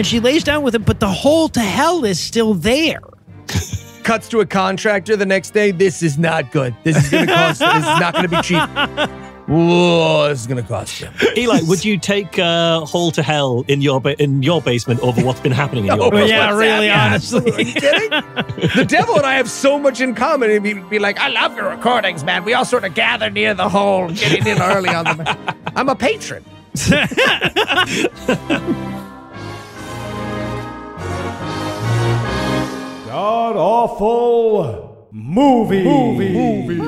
and she lays down with him, but the hole to hell is still there. Cuts to a contractor the next day. This is not good. This is going to cost. this is not going to be cheap. Whoa, this is going to cost you. Eli, would you take uh, Hall to Hell in your ba- in your basement over what's been happening in your Oh, basement? yeah, what's really, that? honestly. Are you kidding? the devil and I have so much in common. He'd be, be like, I love your recordings, man. We all sort of gather near the hole, getting in early on them. I'm a patron. God awful movie. movie.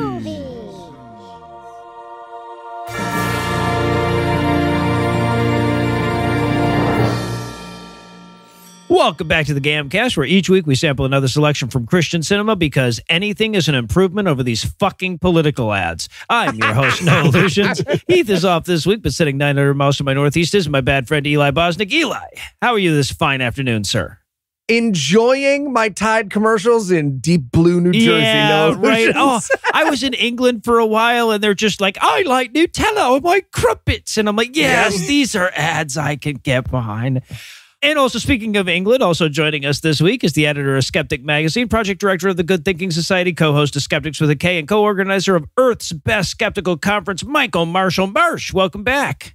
Welcome back to the Gamcast, where each week we sample another selection from Christian cinema because anything is an improvement over these fucking political ads. I'm your host, Noah Lugeons. Heath is off this week, but sitting 900 miles to my northeast is my bad friend Eli Bosnick. Eli, how are you this fine afternoon, sir? Enjoying my Tide commercials in deep blue New Jersey. yeah, no right. Oh. I was in England for a while, and they're just like, I like Nutella on my crumpets, and I'm like, yes, these are ads I can get behind. And also, speaking of England, also joining us this week is the editor of Skeptic Magazine, project director of the Good Thinking Society, co-host of Skeptics with a K, and co-organizer of Earth's Best Skeptical Conference, Michael Marshall Marsh. Welcome back.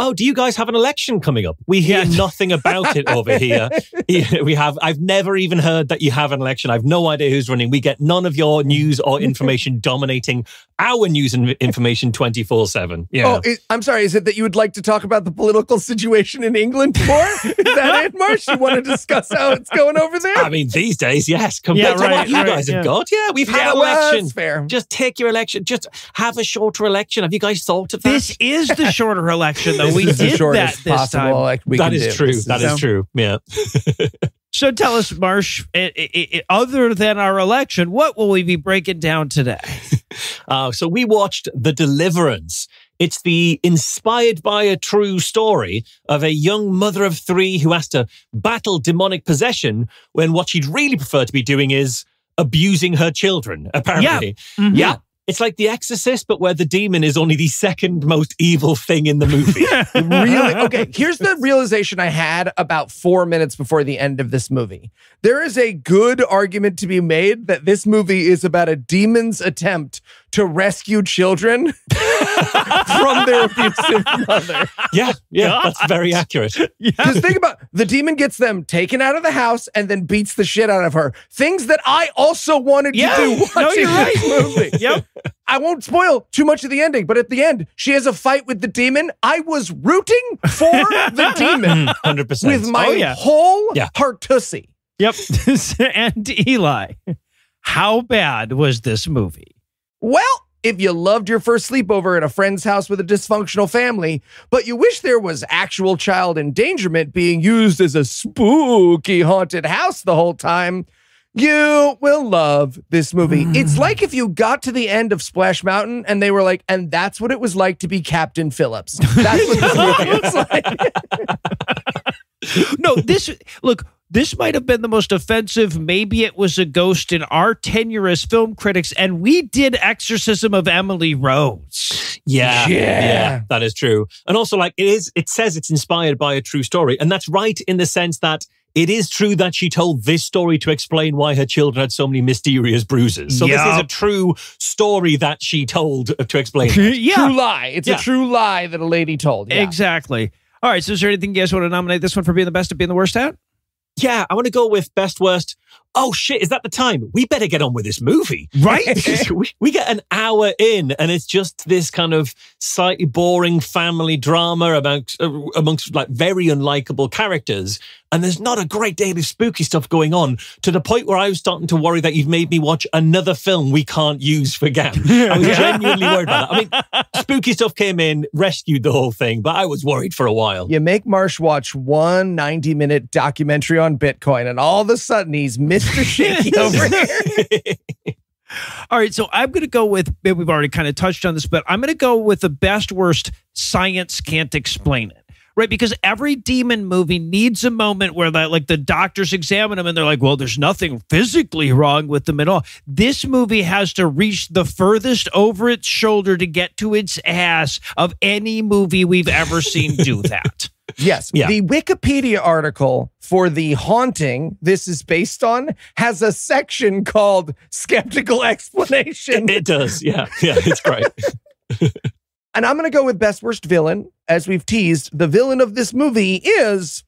Oh, do you guys have an election coming up? We hear Yeah. nothing about it over here. We have. I've never even heard that you have an election. I've no idea who's running. We get none of your news or information dominating our news and information twenty four seven. Yeah. Oh, it, I'm sorry. Is it that you would like to talk about the political situation in England more? Is that it, Marsh? You want to discuss how it's going over there? I mean, these days, yes. Compared Yeah, to what you right, guys yeah. have got, yeah, we've had yeah, an well, election. fair. Just take your election. Just have a shorter election. Have you guys thought of that? This is the shorter election, though. This we is the did that shortest this possible time. elect we that can is do. true. This That is true. Yeah. So tell us, Marsh, i i i other than our election, what will we be breaking down today? Uh, so we watched The Deliverance. It's the inspired by a true story of a young mother of three who has to battle demonic possession when what she'd really prefer to be doing is abusing her children, apparently. Mhm. Yeah. It's like The Exorcist, but where the demon is only the second most evil thing in the movie. really? Okay here's the realization i had about four minutes before the end of this movie. There is a good argument to be made that this movie is about a demon's attempt to rescue children from their abusive mother yeah, yeah, that's very accurate. because think about the demon gets them taken out of the house and then beats the shit out of her things that i also wanted Yeah. to do watching No, you're right. this movie Yep. I won't spoil too much of the ending, but at the end, she has a fight with the demon. I was rooting for the demon mm, 100%. with my Oh, yeah. whole Yeah. heart tussie. Yep. and Eli, how bad was this movie? Well, if you loved your first sleepover at a friend's house with a dysfunctional family, but you wish there was actual child endangerment being used as a spooky haunted house the whole time, you will love this movie. Hmm. It's like if you got to the end of Splash Mountain and they were like, and that's what it was like to be Captain Phillips. That's what this movie like. No, this look, this might have been the most offensive. Maybe it was a ghost in our tenure as film critics, and we did Exorcism of Emily Rose. Yeah, Yeah. yeah, that is true. And also, like it is, it says it's inspired by a true story, and that's right in the sense that it is true that she told this story to explain why her children had so many mysterious bruises. So this is a true story that she told to explain. that. yeah, True lie. It's Yeah. a true lie that a lady told. Yeah. exactly. All right. So, is there anything you guys want to nominate this one for being the best at being the worst at? Yeah, I want to go with best worst. Oh shit, is that the time? We better get on with this movie. Right. we, we get an hour in and it's just this kind of slightly boring family drama about uh, amongst like very unlikable characters and there's not a great deal of spooky stuff going on to the point where I was starting to worry that you've made me watch another film we can't use for GAM. I was genuinely worried about that. I mean, spooky stuff came in, rescued the whole thing, but I was worried for a while. You make Marsh watch one 90 minute documentary on Bitcoin, and all of a sudden he's Mr. Shaky over here. All right, so I'm going to go with. We've already kind of touched on this, but I'm going to go with the best worst. Science can't explain it, right? Because every demon movie needs a moment where that, like, the doctors examine them and they're like, "Well, there's nothing physically wrong with them at all." This movie has to reach the furthest over its shoulder to get to its ass of any movie we've ever seen do that. Yes. Yeah. The Wikipedia article for the haunting this is based on has a section called skeptical explanation. It does. Yeah. Yeah. It's great. and I'm going to go with best worst villain. As we've teased, the villain of this movie is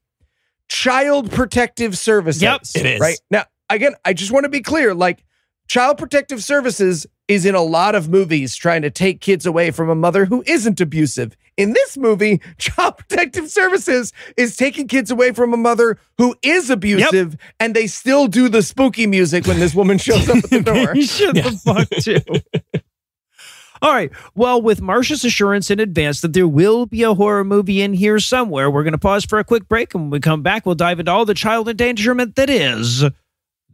Child Protective Services. Yep. It is. Right. Now, again, I just want to be clear like, Child Protective Services is in a lot of movies trying to take kids away from a mother who isn't abusive. In this movie, Child Protective Services is taking kids away from a mother who is abusive, and they still do the spooky music when this woman shows up at the door. you should the fuck too. All right. Well, with Marsh's assurance in advance that there will be a horror movie in here somewhere, we're going to pause for a quick break. And when we come back, we'll dive into all the child endangerment that is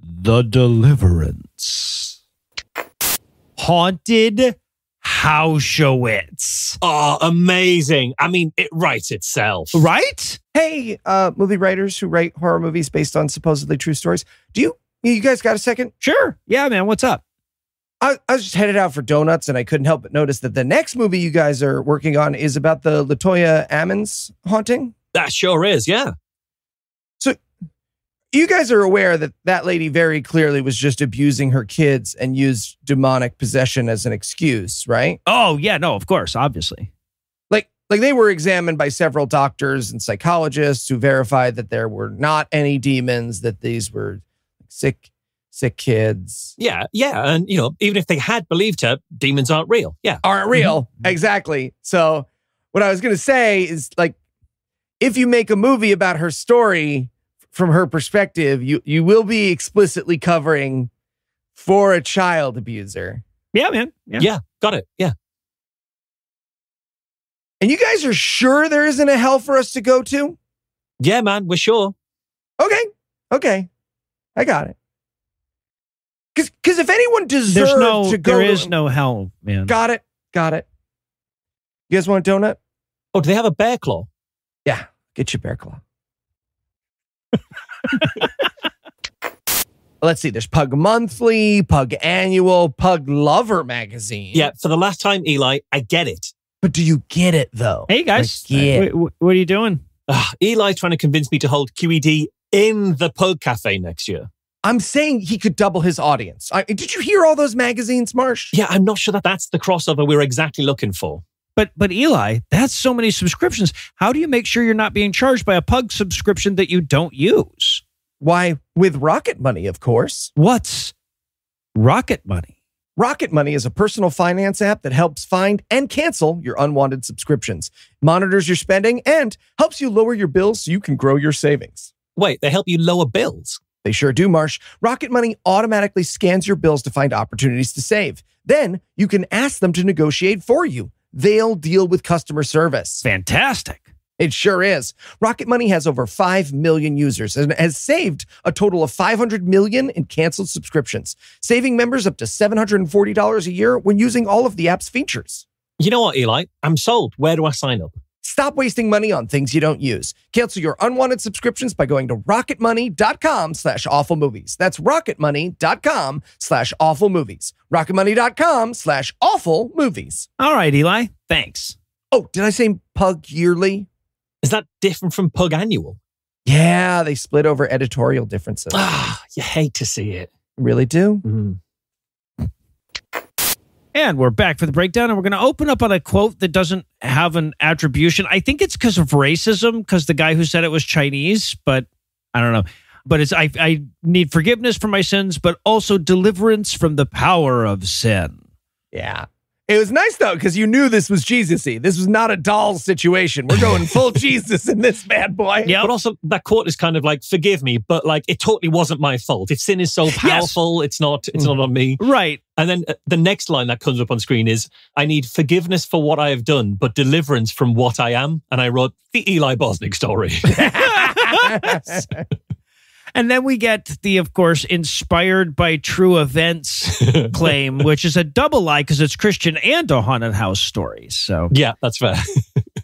The Deliverance. Haunted Auschwitz. Oh, amazing. I mean, it writes itself. Right? Hey, uh, movie writers who write horror movies based on supposedly true stories, do you you guys got a second? Sure. Yeah, man. What's up? I, I was just headed out for donuts and I couldn't help but notice that the next movie you guys are working on is about the Latoya Ammons haunting. That sure is. Yeah. You guys are aware that that lady very clearly was just abusing her kids and used demonic possession as an excuse, right? Oh, yeah. No, of course. Obviously. Like, like they were examined by several doctors and psychologists who verified that there were not any demons, that these were sick, sick kids. Yeah. Yeah. And, you know, even if they had believed her, demons aren't real. Yeah. aren't real. Mm-hmm. Mm-hmm. Exactly. So, what I was going to say is like, if you make a movie about her story from her perspective, you you will be explicitly covering for a child abuser. Yeah, man. Yeah. Yeah. Got it. Yeah. And you guys are sure there isn't a hell for us to go to? Yeah, man. We're sure. Okay. Okay. I got it. Cause, cause if anyone deserves There's no, to go there to- no hell, man. got it. Got it. You guys want a donut? Oh, do they have a bear claw? Yeah. Get your bear claw. Let's see. There's Pug Monthly, Pug Annual, Pug Lover magazine. Yeah. For the last time, Eli, I get it. But do you get it though? Hey, guys. Like, yeah. Wh- wh- what are you doing? Ugh, Eli's trying to convince me to hold QED in the Pug Cafe next year. I'm saying he could double his audience. I, did you hear all those magazines, Marsh? Yeah, I'm not sure that that's the crossover we're exactly looking for. But but Eli, that's so many subscriptions. How do you make sure you're not being charged by a pug subscription that you don't use? Why, with Rocket Money, of course. What's Rocket Money? Rocket Money is a personal finance app that helps find and cancel your unwanted subscriptions, monitors your spending, and helps you lower your bills so you can grow your savings. Wait, they help you lower bills. They sure do, Marsh. Rocket Money automatically scans your bills to find opportunities to save. Then you can ask them to negotiate for you. They'll deal with customer service. Fantastic. It sure is. Rocket Money has over 5 million users and has saved a total of 500 million in canceled subscriptions, saving members up to $740 a year when using all of the app's features. You know what, Eli? I'm sold. Where do I sign up? Stop wasting money on things you don't use. Cancel your unwanted subscriptions by going to rocketmoney.com slash awful movies. That's rocketmoney.com slash awful movies. Rocketmoney.com slash awful movies. All right, Eli. Thanks. Oh, did I say pug yearly? Is that different from Pug Annual? Yeah, they split over editorial differences. Ah, you hate to see it. really do? Mm. And we're back for the breakdown, and we're going to open up on a quote that doesn't have an attribution. I think it's because of racism, because the guy who said it was Chinese, but I don't know. But it's I, I need forgiveness for my sins, but also deliverance from the power of sin. Yeah. It was nice though, because you knew this was Jesus-y. This was not a doll situation. We're going full Jesus in this bad boy. Yeah. But also, that quote is kind of like, forgive me, but like, it totally wasn't my fault. If sin is so powerful, it's not, it's not on me. Right. And then uh, the next line that comes up on screen is, I need forgiveness for what I have done, but deliverance from what I am. And I wrote the Eli Bosnick story. And then we get the, of course, inspired by true events claim, which is a double lie because it's Christian and a haunted house story. So, yeah, that's fair.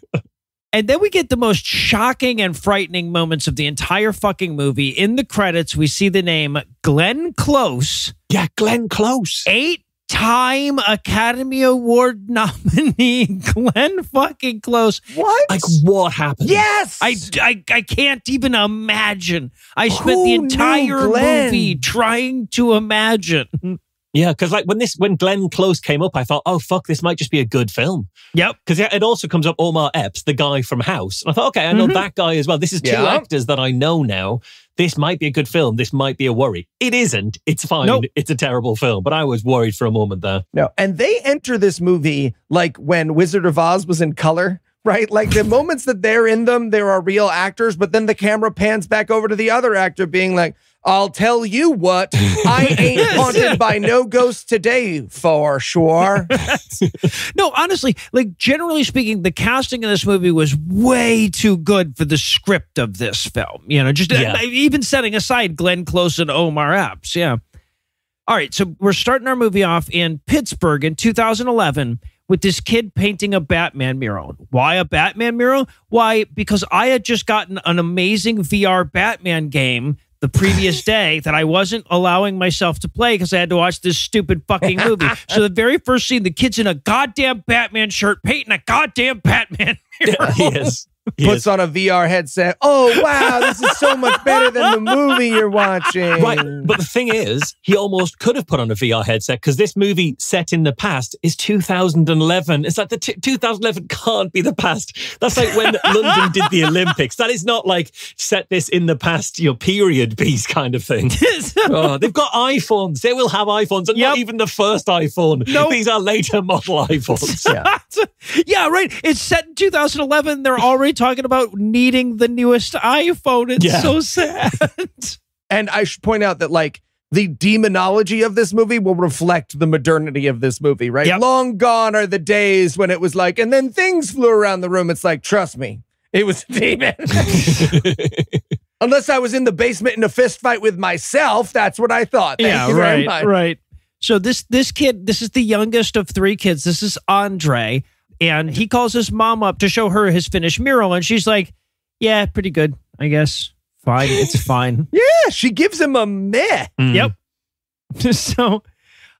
and then we get the most shocking and frightening moments of the entire fucking movie. In the credits, we see the name Glenn Close, yeah, Glenn Close. eight time Academy Award nominee Glenn fucking Close. What? Like, what happened? yes. I, I, I can't even imagine. I spent Who the entire movie trying to imagine. Yeah, because like when this when Glenn Close came up, I thought, oh fuck, this might just be a good film. Yep. Because it also comes up Omar Epps, the guy from House. And I thought, okay, I know Mhm. that guy as well. This is two Yeah. actors that I know now. This might be a good film. This might be a worry. It isn't. It's fine. Nope. It's a terrible film. But I was worried for a moment there. No, and they enter this movie like when Wizard of Oz was in color, right? Like the moments that they're in them, there are real actors, but then the camera pans back over to the other actor being like, I'll tell you what, I ain't haunted by no ghosts today for sure. No, honestly, like generally speaking, the casting in this movie was way too good for the script of this film. You know, just Yeah. Uh, even setting aside Glenn Close and Omar Epps. Yeah. All right, so we're starting our movie off in Pittsburgh in 2011 with this kid painting a Batman mural. Why a Batman mural? Why? Because I had just gotten an amazing VR Batman game the previous day that I wasn't allowing myself to play because I had to watch this stupid fucking movie. so the very first scene, the kid's in a goddamn Batman shirt painting a goddamn Batman mural. yes. Puts on a VR headset. Oh, wow, this is so much better than the movie you're watching. Right. But the thing is, he almost could have put on a VR headset because this movie set in the past is 2011. It's like the t- 2011 can't be the past. That's like when London did the Olympics. That is not like set this in the past, your period piece kind of thing. Oh, they've got iPhones. They will have iPhones, and Yep. not even the first iPhone. Nope. These are later model iPhones. Yeah. yeah, right. It's set in 2011. They're already talking about needing the newest iPhone. It's Yeah. so sad. And I should point out that like the demonology of this movie will reflect the modernity of this movie, right? Yep. Long gone are the days when it was like, and then things flew around the room. It's like, trust me, it was a demon. Unless I was in the basement in a fist fight with myself, that's what I thought. Thank yeah, right, much. right. So this this kid, this is the youngest of three kids. This is Andre, and he calls his mom up to show her his finished mural, and she's like, "Yeah, pretty good, I guess. Fine, it's fine." Yeah, she gives him a meh. Mm. Yep. so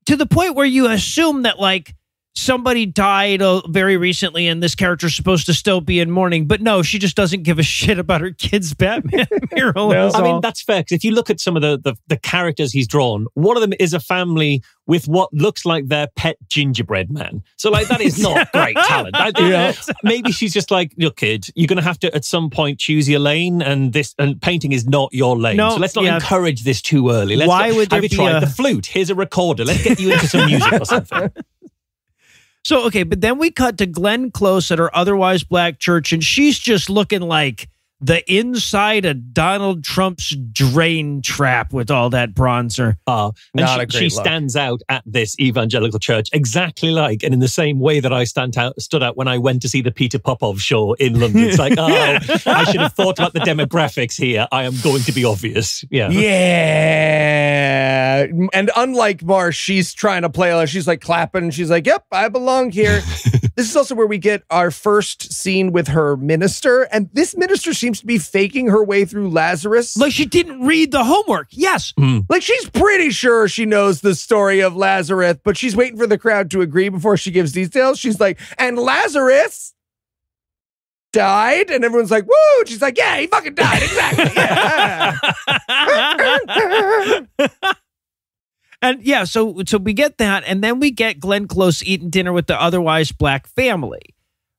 to the point where you assume that like somebody died uh, very recently and this character's supposed to still be in mourning but no she just doesn't give a shit about her kid's batman mural No. I mean, that's fair because if you look at some of the, the the characters he's drawn, one of them is a family with what looks like their pet gingerbread man. So, like, that is not great talent. I- Yeah. Maybe she's just like, look, kid, you're going to have to at some point choose your lane, and this and painting is not your lane. No, so let's not yeah. encourage this too early. Let's Why get- would there have you be tried a- the flute? Here's a recorder. Let's get you into some music or something. So okay but then we cut to glenn close at her otherwise black church and she's just looking like the inside of donald trump's drain trap with all that bronzer Uh, and Not she, a great she look. stands out at this evangelical church exactly like and in the same way that I stand out stood out when I went to see the Peter Popoff show in London. It's like, oh, I should have thought about the demographics here. I am going to be obvious. Yeah. Yeah. And unlike Marsh, she's trying to play, like, she's like clapping. She's like, yep, I belong here. this is also where we get our first scene with her minister. And this minister seems to be faking her way through Lazarus. like she didn't read the homework yes hmm. Like she's pretty sure she knows the story of Lazarus, but she's waiting for the crowd to agree before she gives details. She's like, and Lazarus died, and everyone's like, woo! And she's like, yeah, he fucking died, exactly. Yeah. And yeah, so so we get that, and then we get Glenn Close eating dinner with the otherwise black family,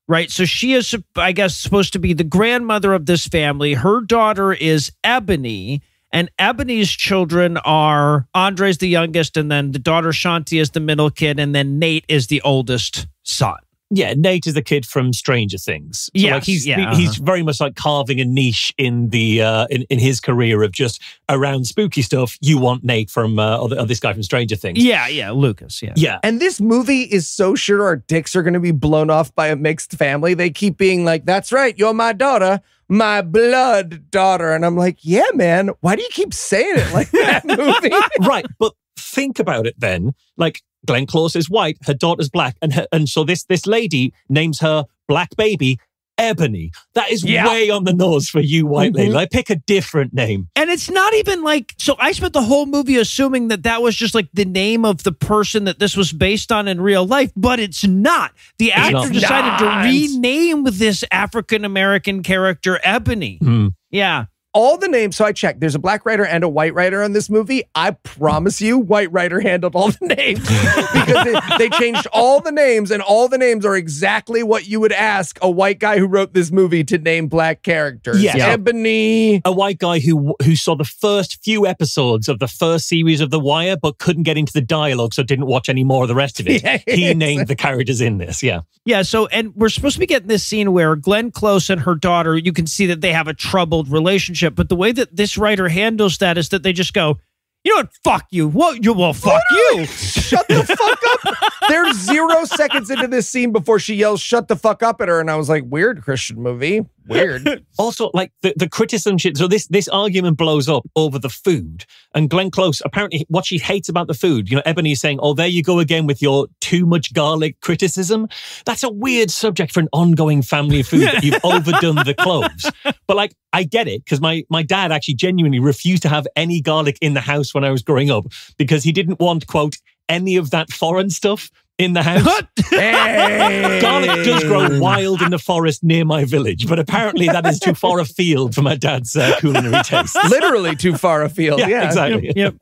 right? So she is, I guess, supposed to be the grandmother of this family. Her daughter is Ebony, and Ebony's children are Andre's the youngest, and then the daughter Shanti is the middle kid, and then Nate is the oldest son. Yeah, Nate is the kid from Stranger Things. So Yes, like he's yeah, uh-huh. he's very much like carving a niche in the uh, in in his career of just around spooky stuff. You want Nate from uh, or, the- or this guy from Stranger Things. Yeah, yeah, Lucas. Yeah, yeah. And this movie is so sure our dicks are going to be blown off by a mixed family. They keep being like, that's right, you're my daughter, my blood daughter. And I'm like, yeah, man, why do you keep saying it like that movie? right, but think about it then. Like Glenn Close is white, her daughter's black, and her, and so this this lady names her Black Baby Ebony. That is Yeah. way on the nose for you, white lady. Mhm. Like, pick a different name. And it's not even like so. I spent the whole movie assuming that that was just like the name of the person that this was based on in real life, but it's not. The actor not. decided to rename this African American character Ebony. Hmm. Yeah. All the names. So I checked. There's a black writer and a white writer on this movie. I promise you, white writer handled all the names because they, they changed all the names, and all the names are exactly what you would ask a white guy who wrote this movie to name black characters. Yes. Yeah. Ebony. A white guy who who saw the first few episodes of the first series of The Wire, but couldn't get into the dialogue, so didn't watch any more of the rest of it. Yeah, he named the characters in this. Yeah. Yeah, so and we're supposed to be getting this scene where Glenn Close and her daughter, you can see that they have a troubled relationship, but the way that this writer handles that is that they just go, "You know what? Fuck you. What you well, fuck you." Shut the fuck up. There's zero seconds into this scene before she yells, shut the fuck up at her. And I was like, weird Christian movie. Weird. Also, like the, the criticism, shit- so this this argument blows up over the food, and Glenn Close apparently what she hates about the food. You know, Ebony is saying, "Oh, there you go again with your too much garlic criticism." That's a weird subject for an ongoing family of food that you've overdone the cloves. But like, I get it because my my dad actually genuinely refused to have any garlic in the house when I was growing up because he didn't want quote any of that foreign stuff in the house. Hey. Garlic does grow wild in the forest near my village, but apparently that is too far afield for my dad's uh, culinary taste. Literally too far afield. Yeah, Yeah, exactly. Yep.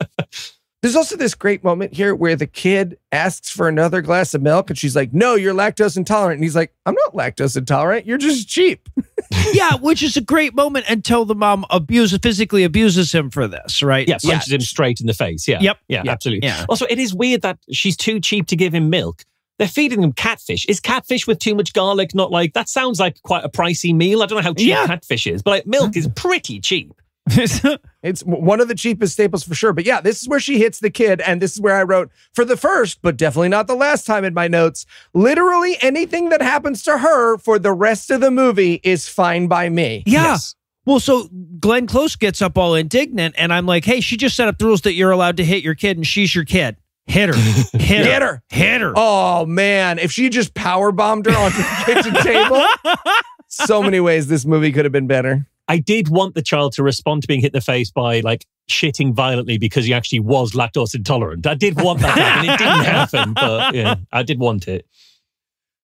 There's also this great moment here where the kid asks for another glass of milk and she's like, No, you're lactose intolerant. And he's like, I'm not lactose intolerant. You're just cheap. yeah, which is a great moment until the mom abuses physically abuses him for this, right? Yeah, punches him straight in the face. Yeah. Yep. Yeah, Yep. absolutely. Yeah. Also, it is weird that she's too cheap to give him milk. They're feeding him catfish. Is catfish with too much garlic not like that? Sounds like quite a pricey meal. I don't know how cheap Yeah. catfish is, but like milk is pretty cheap. It's one of the cheapest staples for sure. But yeah, this is where she hits the kid. And this is where I wrote for the first, but definitely not the last time in my notes. Literally anything that happens to her for the rest of the movie is fine by me. yeah. Yes. Well, so Glenn Close gets up all indignant, and I'm like, "Hey, she just set up the rules that you're allowed to hit your kid, and she's your kid. Hit her, hit, Hit her, her. hit her." Oh man, if she just power bombed her onto the kitchen table, so many ways this movie could have been better. I did want the child to respond to being hit in the face by like shitting violently because he actually was lactose intolerant. I did want that to happen. It didn't happen, but yeah, I did want it.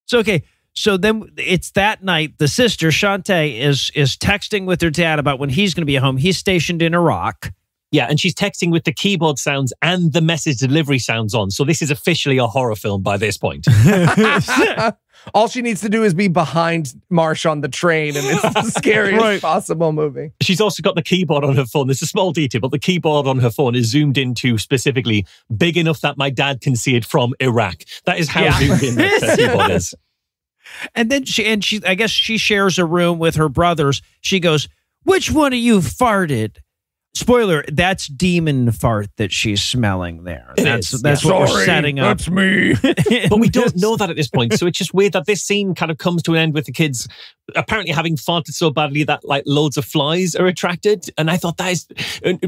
So okay, so then it's that night. The sister Shantae is is texting with her dad about when he's going to be home. He's stationed in Iraq. Yeah, and she's texting with the keyboard sounds and the message delivery sounds on. So this is officially a horror film by this point. All she needs to do is be behind Marsh on the train, and it's the scariest Right. possible movie. She's also got the keyboard on her phone. There's a small detail, but the keyboard on her phone is zoomed into specifically big enough that my dad can see it from Iraq. That is how Yeah. zoomed in that uh, keyboard is. And then she and she I guess she shares a room with her brothers. She goes, "Which one of you farted?" Spoiler, that's demon fart that she's smelling there. It that's is, that's yeah. what we're setting up. that's me. But we don't know that at this point. So it's just weird that this scene kind of comes to an end with the kids apparently having farted so badly that like loads of flies are attracted. And I thought that is,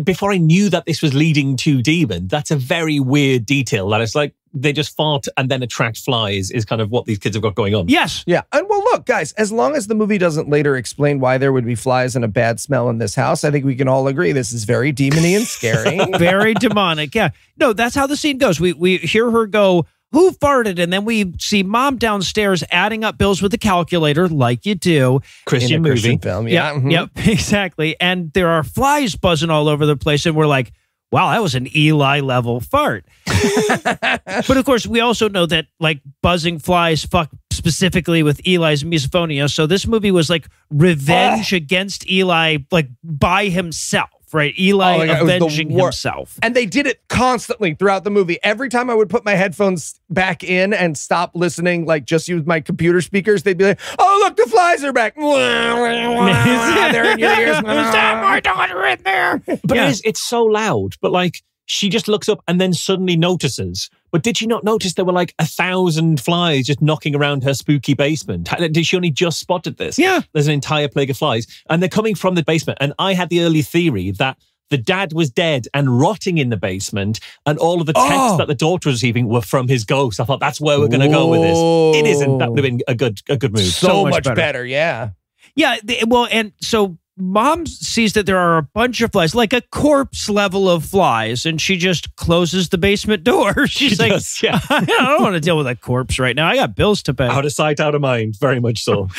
before I knew that this was leading to demon, that's a very weird detail that it's like they just fart and then attract flies is kind of what these kids have got going on. Yes. Yeah. And well, look, guys, as long as the movie doesn't later explain why there would be flies and a bad smell in this house, I think we can all agree this is very demony and scary. Very demonic. Yeah. No, that's how the scene goes. We we hear her go, who farted? And then we see mom downstairs adding up bills with a calculator, like you do. Christian in a movie. Christian film. Yeah. Yep, mhm. Yep. Exactly. And there are flies buzzing all over the place. And we're like, wow, that was an Eli level fart. but of course, we also know that like buzzing flies fuck specifically with Eli's misophonia. So this movie was like revenge against Eli, like by himself, right? Eli Oh my God, it was the avenging wor- himself. And they did it constantly throughout the movie. Every time I would put my headphones back in and stop listening, like just use my computer speakers, they'd be like, "Oh, look, the flies are back! They're in your ears." Is that my daughter in there? But Yeah. it is, it's so loud. But like she just looks up and then suddenly notices. But did she not notice there were like a thousand flies just knocking around her spooky basement? Did she only just spotted this? Yeah. There's an entire plague of flies and they're coming from the basement. And I had the early theory that the dad was dead and rotting in the basement, and all of the texts Oh. that the daughter was receiving were from his ghost. I thought that's where we're going to go with this. It isn't. That would have been a good a good move. so, So much much, better. better. Yeah. Yeah, well, and so mom sees that there are a bunch of flies, like a corpse level of flies, and she just closes the basement door. She's She like, does, yeah. I don't want to deal with a corpse right now. I got bills to pay. Out of sight, out of mind. Very much so.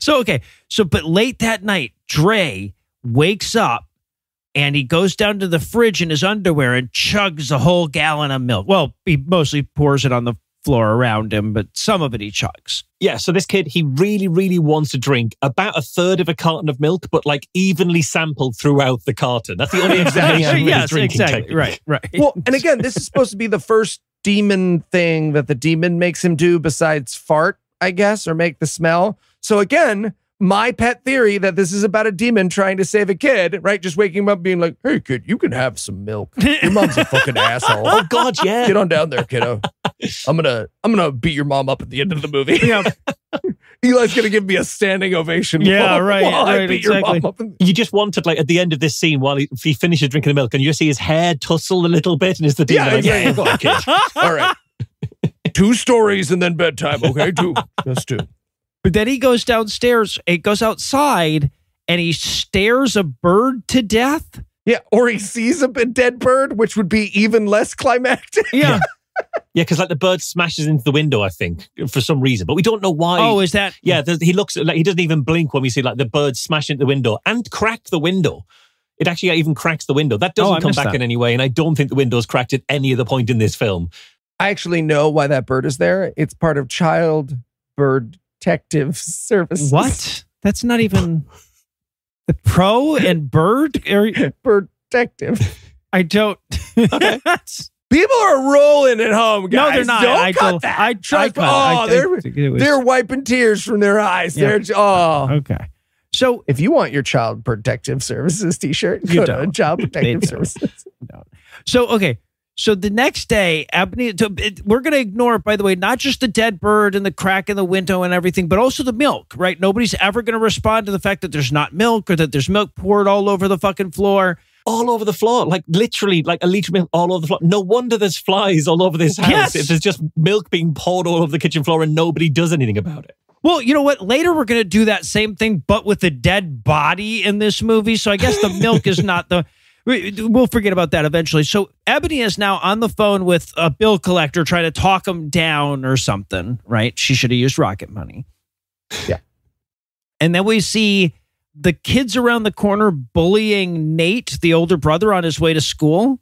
So okay, so but late that night, Dre wakes up and he goes down to the fridge in his underwear and chugs a whole gallon of milk. Well, he mostly pours it on the floor around him, but some of it he chugs. Yeah, so this kid, he really, really wants to drink about a third of a carton of milk, but like evenly sampled throughout the carton. That's the only explanation for his yes, drinking exactly. technique. Right, right. Well, and again, this is supposed to be the first demon thing that the demon makes him do besides fart, I guess, or make the smell. So again, my pet theory that this is about a demon trying to save a kid, right? Just waking him up being like, hey kid, you can have some milk. Your mom's a fucking asshole. Oh God, yeah. Get on down there, kiddo. I'm gonna I'm gonna beat your mom up at the end of the movie. yeah, Eli's gonna give me a standing ovation. Yeah, while- right, while I right, beat your exactly. mom up in- You just wanted like at the end of this scene while he, he finishes drinking the milk, and you see his hair tussle a little bit, and it's the demon. Yeah, like, yeah, exactly. go on, kid. All right. Two stories and then bedtime. Okay, two. That's two. But then he goes downstairs, it goes outside, and he stares a bird to death. Yeah, or he sees a dead bird, which would be even less climactic. Yeah. Yeah, because like the bird smashes into the window, I think, for some reason, but we don't know why. oh, is that? Yeah, he looks like he doesn't even blink when we see like the bird smash into the window and crack the window. It actually even cracks the window. That Oh, doesn't I come back that. in any way, and I don't think the window's cracked at any other point in this film. I actually know why that bird is there. It's part of Child Bird Detective Service. What? That's not even the pro and bird. Are, Bird Detective. I don't. People are rolling at home, guys. no, they're not. Don't I cut don't- that. I, I Trust cut. I- Oh, I they're think was- they're wiping tears from their eyes. Yeah. They're oh. okay. So If you want your Child Protective Services T-shirt, You go to don't. Child Protective don't. So okay. So the next day, Ebony, we're going to ignore, by the way, not just the dead bird and the crack in the window and everything, but also the milk. Right? Nobody's ever going to respond to the fact that there's not milk or that there's milk poured all over the fucking floor. All over the floor, like literally, like a liter of milk all over the floor. No wonder there's flies all over this house. Yes. If there's just milk being poured all over the kitchen floor and nobody does anything about it. Well, you know what? Later we're going to do that same thing, but with a dead body in this movie. So I guess the milk is not the. We- We'll forget about that eventually. So Ebony is now on the phone with a bill collector trying to talk him down or something, right? She should have used rocket money. Yeah. And then we see the kids around the corner bullying Nate, the older brother, on his way to school.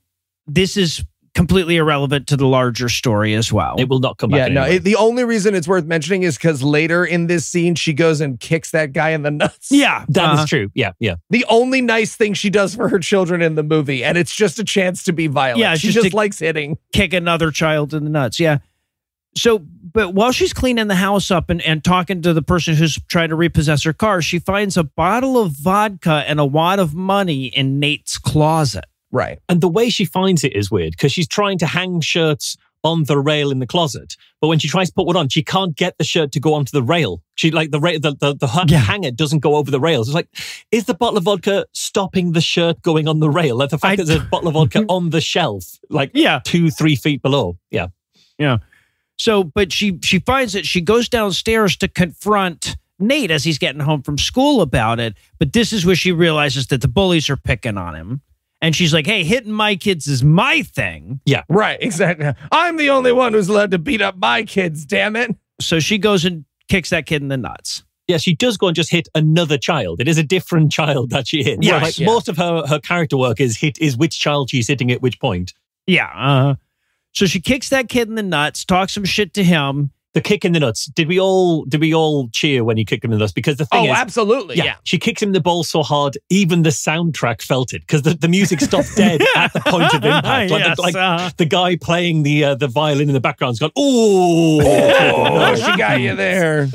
This is completely irrelevant to the larger story as well. It will not come back. Yeah, no. anyway. It, the only reason it's worth mentioning is because later in this scene, she goes and kicks that guy in the nuts. yeah, that is uh, true. Yeah, yeah. the only nice thing she does for her children in the movie, and it's just a chance to be violent. Yeah, she just just likes hitting. kick another child in the nuts. Yeah. So, but while she's cleaning the house up and, and talking to the person who's trying to repossess her car, she finds a bottle of vodka and a wad of money in Nate's closet. Right. And the way she finds it is weird because she's trying to hang shirts on the rail in the closet, but when she tries to put one on, she can't get the shirt to go onto the rail. She like the ra- the the, the Yeah. hanger doesn't go over the rails. It's like, is the bottle of vodka stopping the shirt going on the rail? Like the fact I- that there's a bottle of vodka on the shelf, like Yeah. two three feet below. Yeah, yeah, So, but she she finds it. She goes downstairs to confront Nate as he's getting home from school about it. But this is where she realizes that the bullies are picking on him. And she's like, hey, hitting my kids is my thing. Yeah, right. Exactly. I'm the only one who's allowed to beat up my kids. Damn it. So she goes and kicks that kid in the nuts. yeah. She does go and just hit another child. It is a different child that she hits. Yes, like yeah. most of her her character work is hit is which child she's hitting at which point. Yeah. Uh, so she kicks that kid in the nuts, talks some shit to him. The kick in the nuts. Did we all did we all cheer when you kicked him in the nuts? Because the thing Oh, is, absolutely. yeah, Yeah. she kicks him in the balls so hard, even the soundtrack felt it because the, the music stopped dead at the point of impact. Like, Yes, the, like uh-huh. the guy playing the uh, the violin in the background's gone, oh, Oh, she got you there.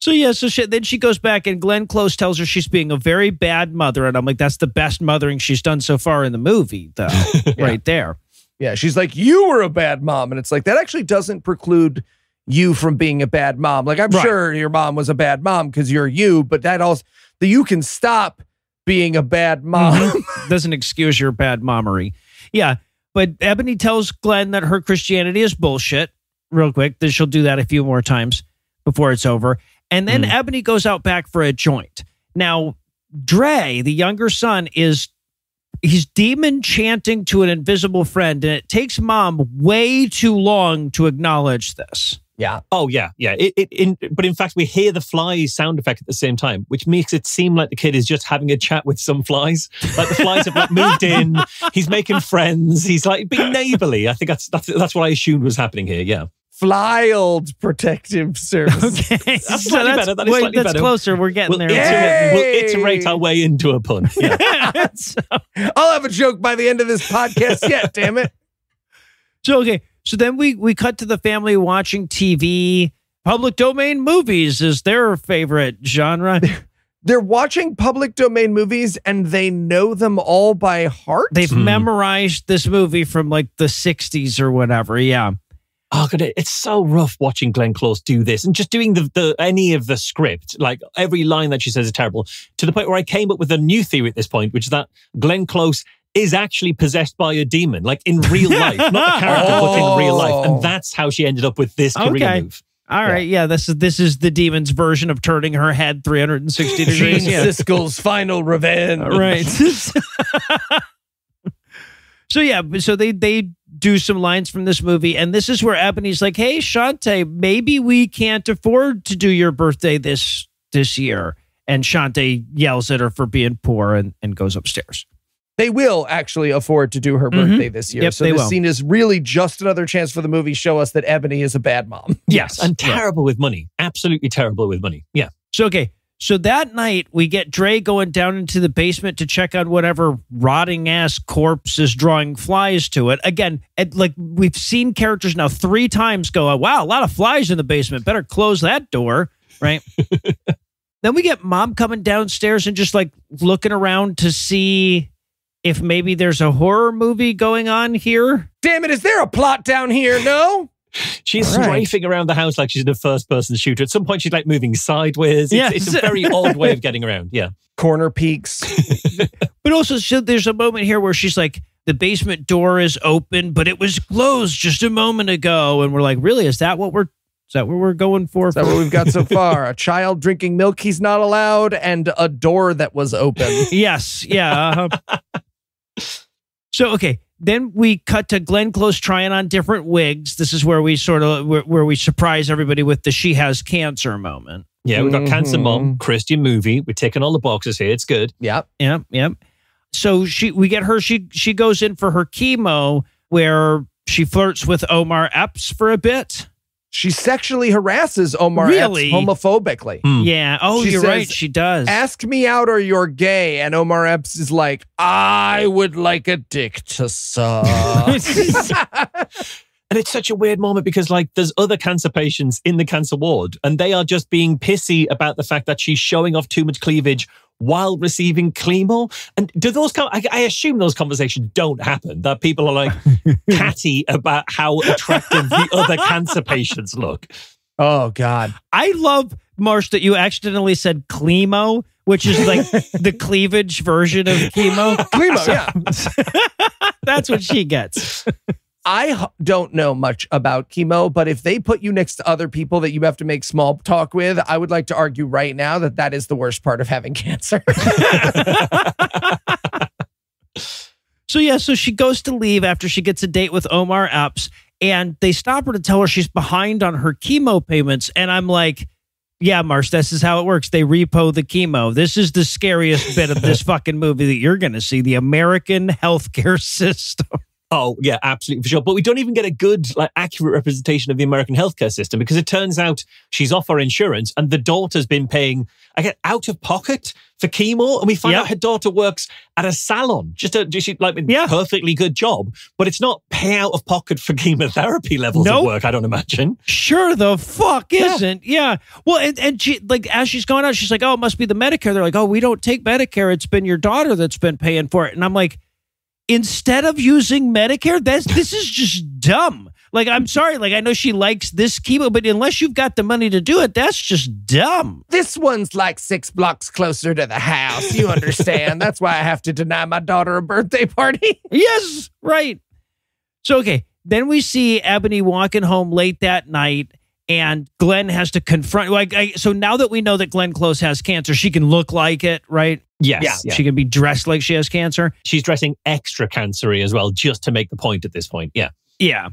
So yeah, so she, then she goes back and Glenn Close tells her she's being a very bad mother, and I'm like, that's the best mothering she's done so far in the movie, though, right there. Yeah. She's like, you were a bad mom. And it's like, that actually doesn't preclude you from being a bad mom. Like, I'm Right. sure your mom was a bad mom because you're you, but that also, that you can stop being a bad mom. Mhm. Doesn't excuse your bad mommery. Yeah. But Ebony tells Glenn that her Christianity is bullshit, real quick. That she'll do that a few more times before it's over. And then Mm. Ebony goes out back for a joint. Now, Dre, the younger son, is he's demon chanting to an invisible friend, and it takes mom way too long to acknowledge this. yeah. Oh yeah, yeah. It, it, in, but in fact, we hear the flies sound effect at the same time, which makes it seem like the kid is just having a chat with some flies. Like the flies have like moved in. He's making friends. He's like being neighborly. I think that's that's that's what I assumed was happening here. Yeah. Flyled protective service. Okay, That's slightly better. That is wait, that's better. closer. We're getting We'll, there. iterate, we'll iterate our way into a pun. Yeah. So- I'll have a joke by the end of this podcast yet, damn it. So okay, so then we we cut to the family watching TV. Public domain movies is their favorite genre. They're watching public domain movies and they know them all by heart. They've Hmm. memorized this movie from like the '60s or whatever. Yeah, Oh god, it's so rough watching Glenn Close do this and just doing the, the any of the script. Like every line that she says is terrible. To the point where I came up with a new theory at this point, which is that Glenn Close is actually possessed by a demon, like in real life, not the character, but in real life. Oh. And that's how she ended up with this career Okay. move. all right. Yeah, this is this is the demon's version of turning her head 360 Gene degrees. Yeah, Siskel's final revenge. right. so yeah, so they they do some lines from this movie, and this is where Ebony's like, "Hey, Shantae, maybe we can't afford to do your birthday this this year." And Shantae yells at her for being poor and, and goes upstairs. They will actually afford to do her Mhm. birthday this year. Yep, so they this will. scene is really just another chance for the movie show us that Ebony is a bad mom. Yes, And Yeah. terrible with money. Absolutely terrible with money. Yeah. So okay, so that night we get Dre going down into the basement to check on whatever rotting ass corpse is drawing flies to it. Again, it, like we've seen characters now three times go, "Wow, a lot of flies in the basement. Better close that door." Right. then we get mom coming downstairs and just like looking around to see if maybe there's a horror movie going on here. Damn it, is there a plot down here? No? She's All right. strafing around the house like she's in a first person shooter. At some point, she's like moving sideways. It's, Yes. it's a very odd way of getting around. Yeah. Corner peaks. But also, so there's a moment here where she's like, the basement door is open, but it was closed just a moment ago, and we're like, really? Is that what we're? Is that what we're going for? Is that what we've got so far? A child drinking milk he's not allowed, and a door that was open. yes, yeah. uh-huh. so okay, then we cut to Glenn Close trying on different wigs. This is where we sort of where, where we surprise everybody with the "she has cancer" moment. Yeah. We've got Cancer Mhm. Mom, Christian movie. We're ticking all the boxes here. It's good. Yep. Yep, yep. So she we get her she she goes in for her chemo where she flirts with Omar Epps for a bit. She sexually harasses Omar Really? Epps homophobically. Hmm. Yeah. Oh, She you're says, right. She does. Ask me out or you're gay. And Omar Epps is like, I would like a dick to suck. And it's such a weird moment because, like, there's other cancer patients in the cancer ward, and they are just being pissy about the fact that she's showing off too much cleavage while receiving chemo. And do those? com- I, I assume those conversations don't happen. That people are like catty about how attractive the other cancer patients look. oh, God. I love Marsh that you accidentally said clemo, which is like the cleavage version of chemo. Clemo, yeah. That's what she gets. I don't know much about chemo, but if they put you next to other people that you have to make small talk with, I would like to argue right now that that is the worst part of having cancer. So yeah, so she goes to leave after she gets a date with Omar Epps, and they stop her to tell her she's behind on her chemo payments. And I'm like, yeah, Marsh, this is how it works. They repo the chemo. This is the scariest bit of this fucking movie that you're gonna see: the American healthcare system. Oh yeah, absolutely for sure. But we don't even get a good, like, accurate representation of the American healthcare system because it turns out she's off her insurance, and the daughter's been paying, I get out of pocket for chemo, and we find out her daughter works at a salon, just a just like a Yeah. perfectly good job, but it's not pay out of pocket for chemotherapy levels Nope. of work. I don't imagine. Sure, the fuck isn't. Yeah. Well, and, and she like as she's going out, she's like, "Oh, it must be the Medicare." They're like, "Oh, we don't take Medicare. It's been your daughter that's been paying for it." And I'm like, instead of using Medicare, that's this is just dumb. Like, I'm sorry. Like, I know she likes this chemo, but unless you've got the money to do it, that's just dumb. This one's like six blocks closer to the house. You understand? That's why I have to deny my daughter a birthday party. Yes, right. So, okay. Then we see Ebony walking home late that night, and Glenn has to confront. Like, I, so now that we know that Glenn Close has cancer, she can look like it, right? Yes. Yeah. She can be dressed like she has cancer. She's dressing extra cancery as well, just to make the point at this point. Yeah. Yeah.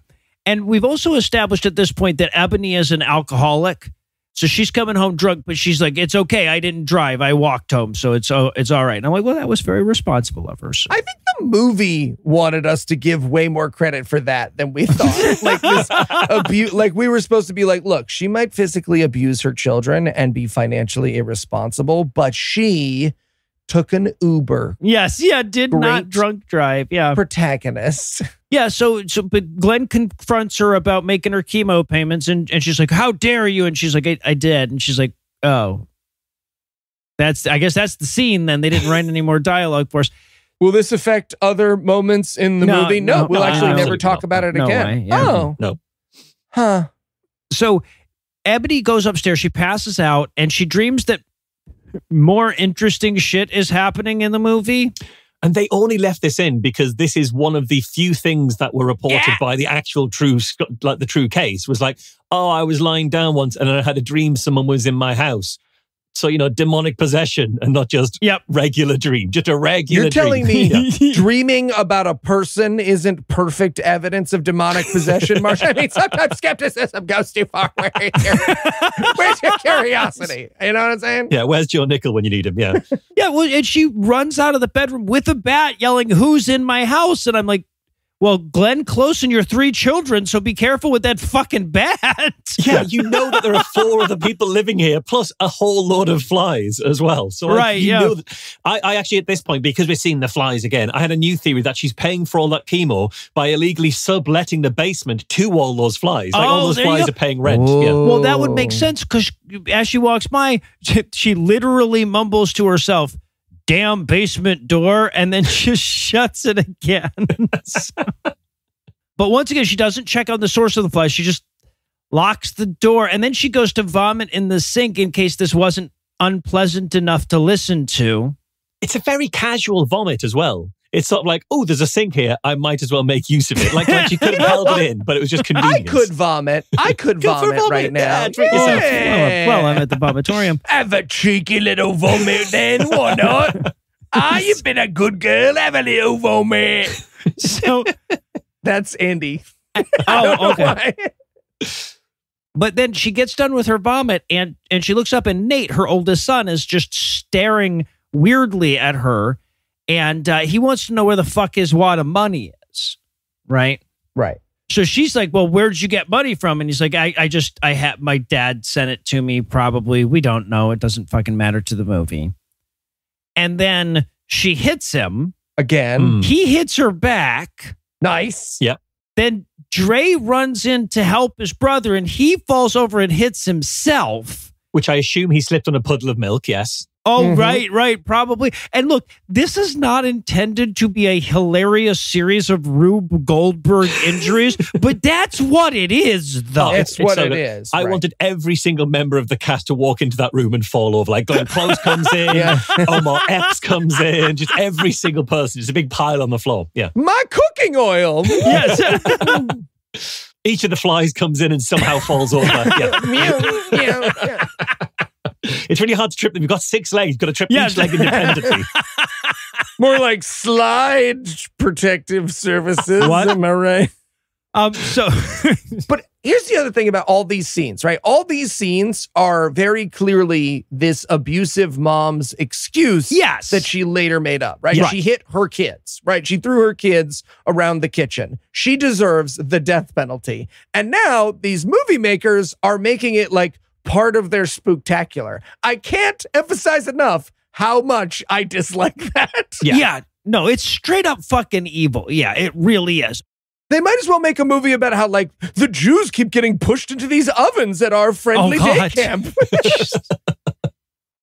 And we've also established at this point that Ebony is an alcoholic. So she's coming home drunk, but she's like, "It's okay. I didn't drive. I walked home, so it's oh, it's all right." And I'm like, "Well, that was very responsible of her." So. I think the movie wanted us to give way more credit for that than we thought. like this abuse, like we were supposed to be like, look, she might physically abuse her children and be financially irresponsible, but she took an Uber yes, yeah, did not drunk drive. Yeah, protagonist. yeah. So, so, but Glenn confronts her about making her chemo payments, and and she's like, "How dare you?" And she's like, "I, I did." And she's like, "Oh." That's I guess that's the scene. Then they didn't write any more dialogue for us. Will this affect other moments in the No, movie? No, no, we'll no, actually never absolutely talk not. about it No again. way, yeah. Oh, No. huh. so Ebony goes upstairs, she passes out, and she dreams that more interesting shit is happening in the movie. And they only left this in because this is one of the few things that were reported Yeah. by the actual true, like the true case was like, oh, I was lying down once and I had a dream someone was in my house. So, you know, demonic possession and not just Yep. regular dream, just a regular You're telling dream. me Yeah. dreaming about a person isn't perfect evidence of demonic possession, Marsh? I mean, sometimes skepticism goes too far. Where's your, where's your curiosity? You know what I'm saying? Yeah, where's Joe Nickell when you need him? Yeah. Yeah, well, and she runs out of the bedroom with a bat yelling, Who's in my house? And I'm like, Well, Glenn Close and your three children, so be careful with that fucking bat. Yeah, you know that there are four other people living here, plus a whole load of flies as well. So, like, Right, you yeah. know that- I, I actually, at this point, because we're seeing the flies again, I had a new theory that she's paying for all that chemo by illegally subletting the basement to all those flies. Like, Oh, all those flies are paying rent. Yeah. Well, that would make sense because as she walks by, she, she literally mumbles to herself, damn basement door, and then just shuts it again. So- but once again, she doesn't check on the source of the fly. She just locks the door and then she goes to vomit in the sink in case this wasn't unpleasant enough to listen to. It's a very casual vomit as well. It's sort of like, oh, there's a sink here. I might as well make use of it. Like, like she could have held it in, but it was just convenient. I could vomit. I could Go for a vomit right now. Yeah, treat yourself. Yeah. Well, well, I'm at the vomitorium. Have a cheeky little vomit then. Why not? Ah, you've been a good girl. Have a little vomit. So, That's Andy. oh, okay. Why? But then she gets done with her vomit and and she looks up and Nate, her oldest son, is just staring weirdly at her, and uh, he wants to know where the fuck his wad of money is, right? Right. So she's like, "Well, where'd you get money from?" And he's like, "I, I just, I had my dad sent it to me. Probably, we don't know. It doesn't fucking matter to the movie." And then she hits him. Again. Mm. He hits her back. Nice. Yeah. Then Dre runs in to help his brother, and he falls over and hits himself. Which I assume he slipped on a puddle of milk. Yes. Oh, Mhm. right, right, probably. And look, this is not intended to be a hilarious series of Rube Goldberg injuries, but that's what it is, though. It's it's what so it good. is. I right. wanted every single member of the cast to walk into that room and fall over. Like Glenn Close comes in, Yeah. Omar Epps comes in, just every single person. Just a big pile on the floor. Yeah. my cooking oil. yes. Each of the flies comes in and somehow falls over. Yeah. Meow, meow, meow. It's really hard to trip them. You've got six legs. You've got to trip Yes. each leg independently. More like slide protective services. What? Am I right? um, so But here's the other thing about all these scenes, right? All these scenes are very clearly this abusive mom's excuse Yes. that she later made up, right? Yeah. She hit her kids, right? She threw her kids around the kitchen. She deserves the death penalty. And now these movie makers are making it like part of their spooktacular. I can't emphasize enough how much I dislike that. yeah. Yeah. no, it's straight up fucking evil. Yeah, it really is. They might as well make a movie about how like the Jews keep getting pushed into these ovens at our friendly Oh, day camp.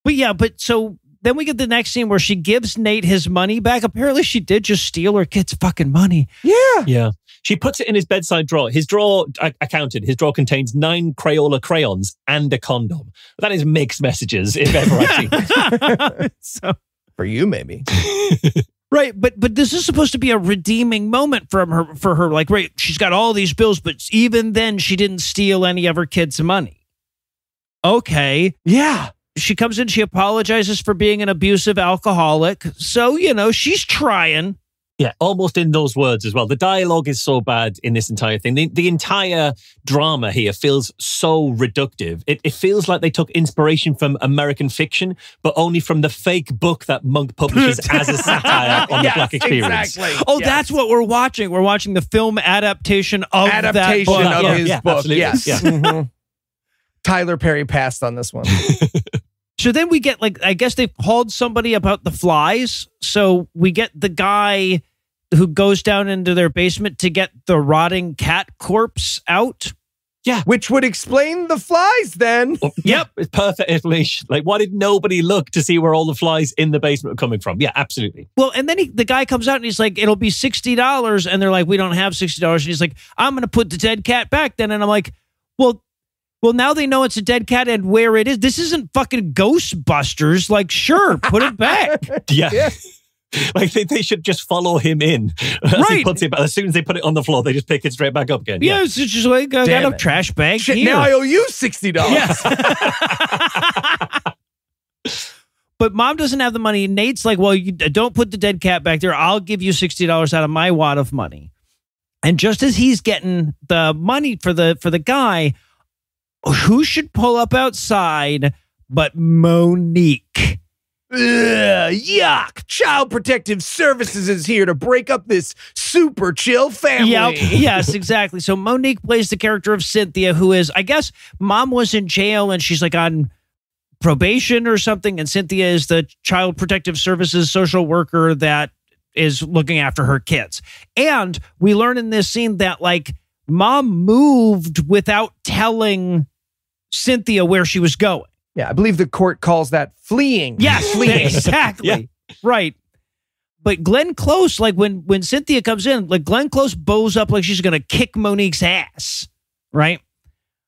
But yeah, but so then we get the next scene where she gives Nate his money back. Apparently, she did just steal her kid's fucking money. Yeah. Yeah. She puts it in his bedside drawer. His drawer, uh, I, I counted, his drawer contains nine Crayola crayons and a condom. That is mixed messages, if ever I've seen. so For you, maybe. Right, but but this is supposed to be a redeeming moment from her for her. Like, right, she's got all these bills, but even then, she didn't steal any of her kids' money. Okay, Yeah. She comes in, she apologizes for being an abusive alcoholic. So you know she's trying. Yeah, almost in those words as well. The dialogue is so bad in this entire thing. The, the entire drama here feels so reductive. It, it feels like they took inspiration from American fiction, but only from the fake book that Monk publishes as a satire on the Black experience. Exactly. Oh, Yes. that's what we're watching. We're watching the film adaptation of adaptation that book. of Yeah, his yeah, book. absolutely. Yes. Yeah. Mhm. Tyler Perry passed on this one. So then we get like I guess they've called somebody about the flies. So we get the guy who goes down into their basement to get the rotting cat corpse out. Yeah. Which would explain the flies then. Oh, Yep, it's perfect explanation. Like, why did nobody look to see where all the flies in the basement are coming from? Yeah, absolutely. Well, and then he, the guy comes out and he's like, "It'll be sixty dollars," and they're like, "We don't have sixty dollars." And he's like, "I'm going to put the dead cat back then," and I'm like, "Well." Well, now they know it's a dead cat and where it is. This isn't fucking Ghostbusters. Like, sure, put it back. Yeah. Yeah. like they, they should just follow him in as he Right. puts it. As soon as they put it on the floor, they just pick it straight back up again. Yeah, it's just like I Damn got a trash bag Shit, here. now I owe you $60. but mom doesn't have the money. Nate's like, well, you don't put the dead cat back there. I'll give you sixty dollars out of my wad of money. And just as he's getting the money for the for the guy, who should pull up outside but Mo'Nique? Ugh, yuck. Child Protective Services is here to break up this super chill family. Yep. yes, exactly. So Mo'Nique plays the character of Cynthia, who is, I guess, mom was in jail and she's like on probation or something, and Cynthia is the Child Protective Services social worker that is looking after her kids. And we learn in this scene that like mom moved without telling Cynthia where she was going. Yeah, I believe the court calls that fleeing. Yes, fleeing. exactly. Yeah. Right. But Glenn Close, like when when Cynthia comes in, like Glenn Close bows up like she's gonna kick Mo'Nique's ass, right?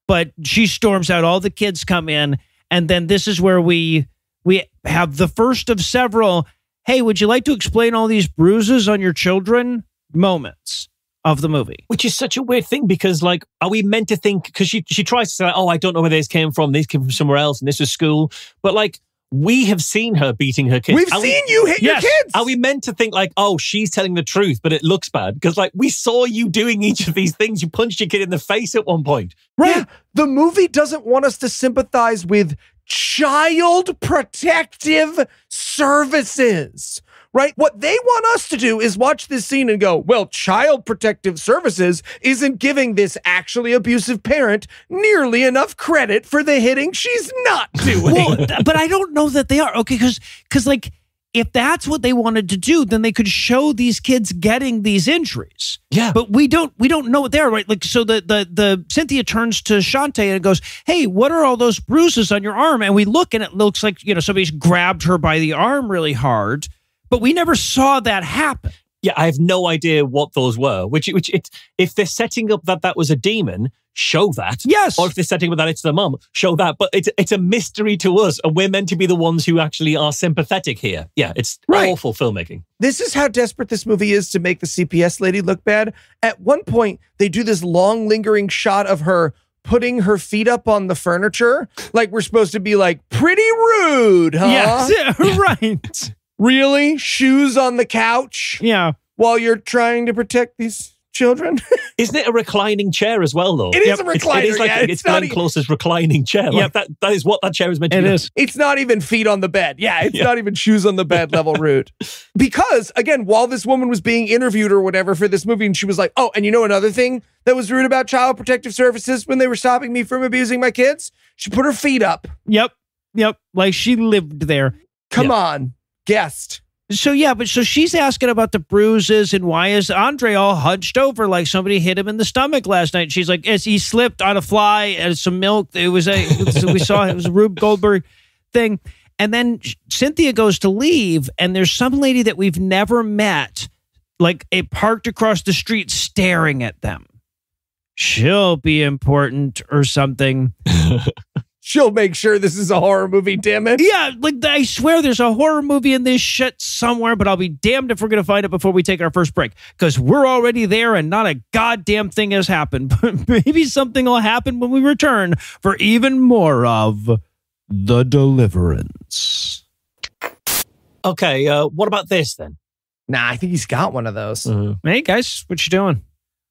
But she storms out. All the kids come in, and then this is where we we have the first of several. Hey, would you like to explain all these bruises on your children? Moments of the movie. Which is such a weird thing because, like, are we meant to think? Because she she tries to say, "Oh, I don't know where this came from. These came from somewhere else, and this was school." But like, we have seen her beating her kids. We've Are we- seen you hit Yes. your kids. Are we meant to think like, oh, she's telling the truth, but it looks bad? Because like we saw you doing each of these things. You punched your kid in the face at one point. Yeah, the movie doesn't want us to sympathize with child protective services. Right? What they want us to do is watch this scene and go, well, child protective services isn't giving this actually abusive parent nearly enough credit for the hitting she's not doing. Well, but I don't know that they are okay because because like if that's what they wanted to do, then they could show these kids getting these injuries. Yeah. But we don't we don't know what they are, right? Like so the the the Cynthia turns to Shantae and goes, Hey, what are all those bruises on your arm? And we look and it looks like, you know, somebody's grabbed her by the arm really hard. But we never saw that happen. Yeah, I have no idea what those were. Which, which, it, if they're setting up that that was a demon, show that. Yes. Or if they're setting up that it's the mum, show that. But it's it's a mystery to us, and we're meant to be the ones who actually are sympathetic here. Yeah, it's Right. awful filmmaking. this is how desperate this movie is to make the CPS lady look bad. At one point, they do this long, lingering shot of her putting her feet up on the furniture, like we're supposed to be like pretty rude, huh? Yes. right. Really? Shoes on the couch Yeah. while you're trying to protect these children? Isn't it a reclining chair as well, though? It is a It's- recliner, It is like yeah, it's, it's not Glenn e- Close's reclining chair. Like Yep. that, that is what that chair is meant to It be. is. it's not even feet on the bed. Yeah, it's Yeah. not even shoes on the bed level rude. Because again, while this woman was being interviewed or whatever for this movie, and she was like, "Oh, and you know another thing that was rude about Child Protective Services when they were stopping me from abusing my kids? She put her feet up. Yep. Yep. Like she lived there. Come Yeah. on, guest." So yeah, but so she's asking about the bruises and why is Andre all hunched over like somebody hit him in the stomach last night? She's like, as he slipped on a fly and some milk. It was a we saw it was a Rube Goldberg thing, And then Cynthia goes to leave, and there's some lady that we've never met, like a parked across the street staring at them. She'll be important or something. She'll make sure this is a horror movie, damn it. Yeah, like I swear there's a horror movie in this shit somewhere, but I'll be damned if we're going to find it before we take our first break because we're already there and not a goddamn thing has happened. But maybe something will happen when we return for even more of The Deliverance. Okay, uh, what about this then? Nah, I think he's got one of those. Hey guys, what you doing?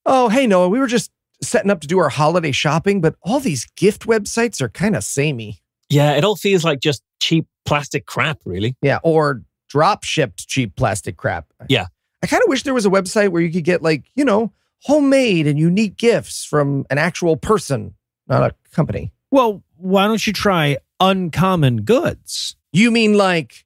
Oh, hey, Noah, we were just setting up to do our holiday shopping, but all these gift websites are kind of samey. Yeah, it all feels like just cheap plastic crap, really. Yeah, or drop shipped cheap plastic crap. Yeah. I kind of wish there was a website where you could get like, you know, homemade and unique gifts from an actual person, not a company. Well, why don't you try Uncommon Goods? You mean like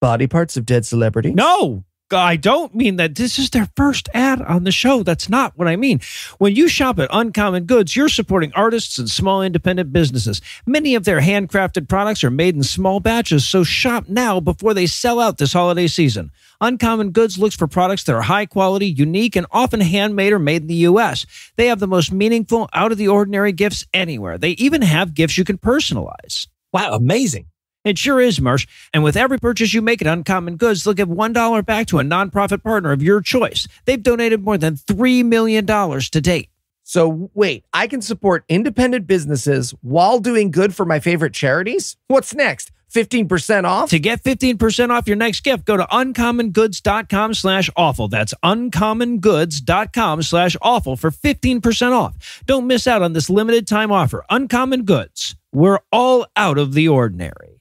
body parts of dead celebrity? No, I don't mean that. This is their first ad on the show. That's not what I mean. When you shop at Uncommon Goods, you're supporting artists and small independent businesses. Many of their handcrafted products are made in small batches, so shop now before they sell out this holiday season. Uncommon Goods looks for products that are high quality, unique, and often handmade or made in the U.S. They have the most meaningful, out of the ordinary gifts anywhere. They even have gifts you can personalize. Wow, amazing. It sure is, Marsh. And with every purchase you make at Uncommon Goods, they'll give $1 back to a nonprofit partner of your choice. They've donated more than $3 million to date. So wait, I can support independent businesses while doing good for my favorite charities? What's next? 15% off? To get 15% off your next gift, go to uncommongoods.com slash awful. That's uncommongoods.com slash awful for 15% off. Don't miss out on this limited time offer. Uncommon Goods. We're all out of the ordinary.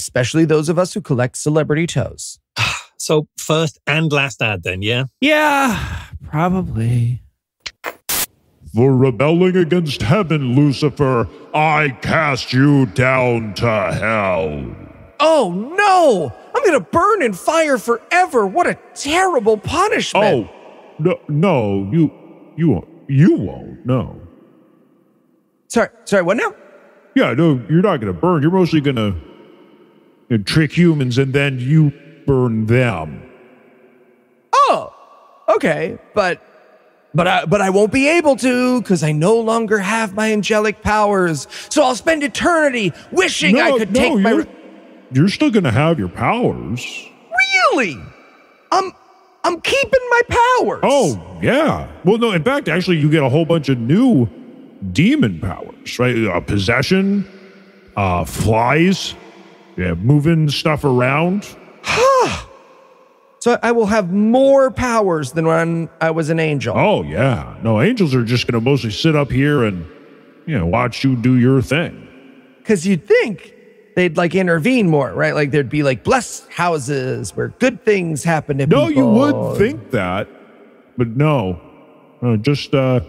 Especially those of us who collect celebrity toes. So, first and last ad, then, yeah? Yeah, probably. For rebelling against heaven, Lucifer, I cast you down to hell. Oh no! I'm gonna burn in fire forever. What a terrible punishment. Oh, no, no, you, you won't, you won't, no. sorry, sorry, what now? Yeah, no, you're not gonna burn. You're mostly gonna you know, trick humans and then you burn them. Oh, okay, but but I but I won't be able to because I no longer have my angelic powers. So I'll spend eternity wishing I could take my. you're, you're still gonna have your powers. Really? I'm I'm keeping my powers. Oh, yeah. Well, no, in fact, actually, you get a whole bunch of new demon powers, right? Uh, possession, uh, flies, yeah, moving stuff around. So I will have more powers than when I was an angel. Oh, yeah. No, angels are just going to mostly sit up here and, you know, watch you do your thing. Because you'd think they'd like intervene more, right? Like there'd be like blessed houses where good things happen to No, people. you would think that, but no. Uh, just, uh,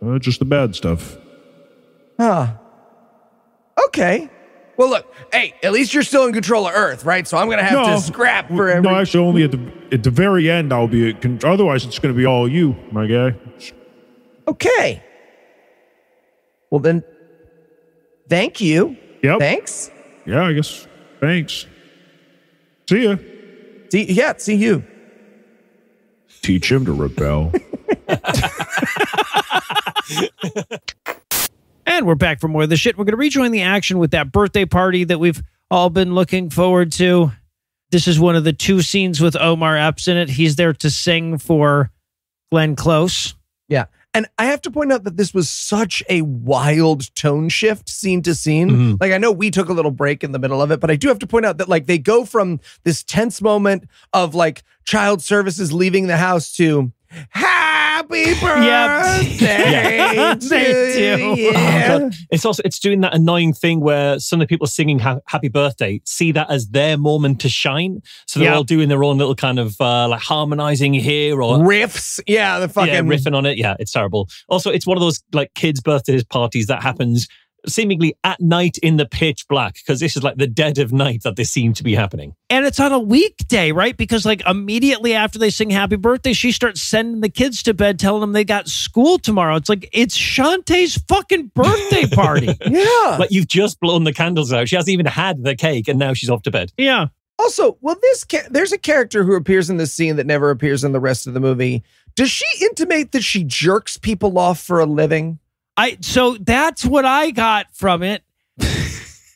uh, just the bad stuff. Huh. Okay. Well, look, hey, at least you're still in control of Earth, right? So I'm gonna have No. to scrap for No, actually, only at the at the very end I'll be. con- Otherwise, it's going to be all you, my guy. Okay. Well then, thank you. Yep. Thanks. Yeah, I guess. Thanks. See ya. See, yeah, see you. Teach him to rebel. And we're back for more of the shit. We're going to rejoin the action with that birthday party that we've all been looking forward to. This is one of the two scenes with Omar Epps in it. He's there to sing for Glenn Close. Yeah. And I have to point out that this was such a wild tone shift scene to scene. Mhm. Like I know we took a little break in the middle of it, but I do have to point out that like they go from this tense moment of like child services leaving the house to happy birthday Yeah. They do. you." Oh, It's also it's doing that annoying thing where some of the people singing ha- "Happy Birthday" see that as their moment to shine, so they're Yeah. all doing their own little kind of uh, like harmonizing here or riffs. Yeah, the fucking yeah, riffing on it. Yeah, it's terrible. Also, it's one of those like kids' birthday parties that happens seemingly at night in the pitch black, because this is like the dead of night that this seemed to be happening. And it's on a weekday, right? Because like immediately after they sing happy birthday, she starts sending the kids to bed, telling them they got school tomorrow. It's like it's Shantae's fucking birthday party. Yeah. Like you've just blown the candles out. She hasn't even had the cake, and now she's off to bed. yeah. Also, well, this ca- there's a character who appears in this scene that never appears in the rest of the movie. Does she intimate that she jerks people off for a living? I so that's what I got from it.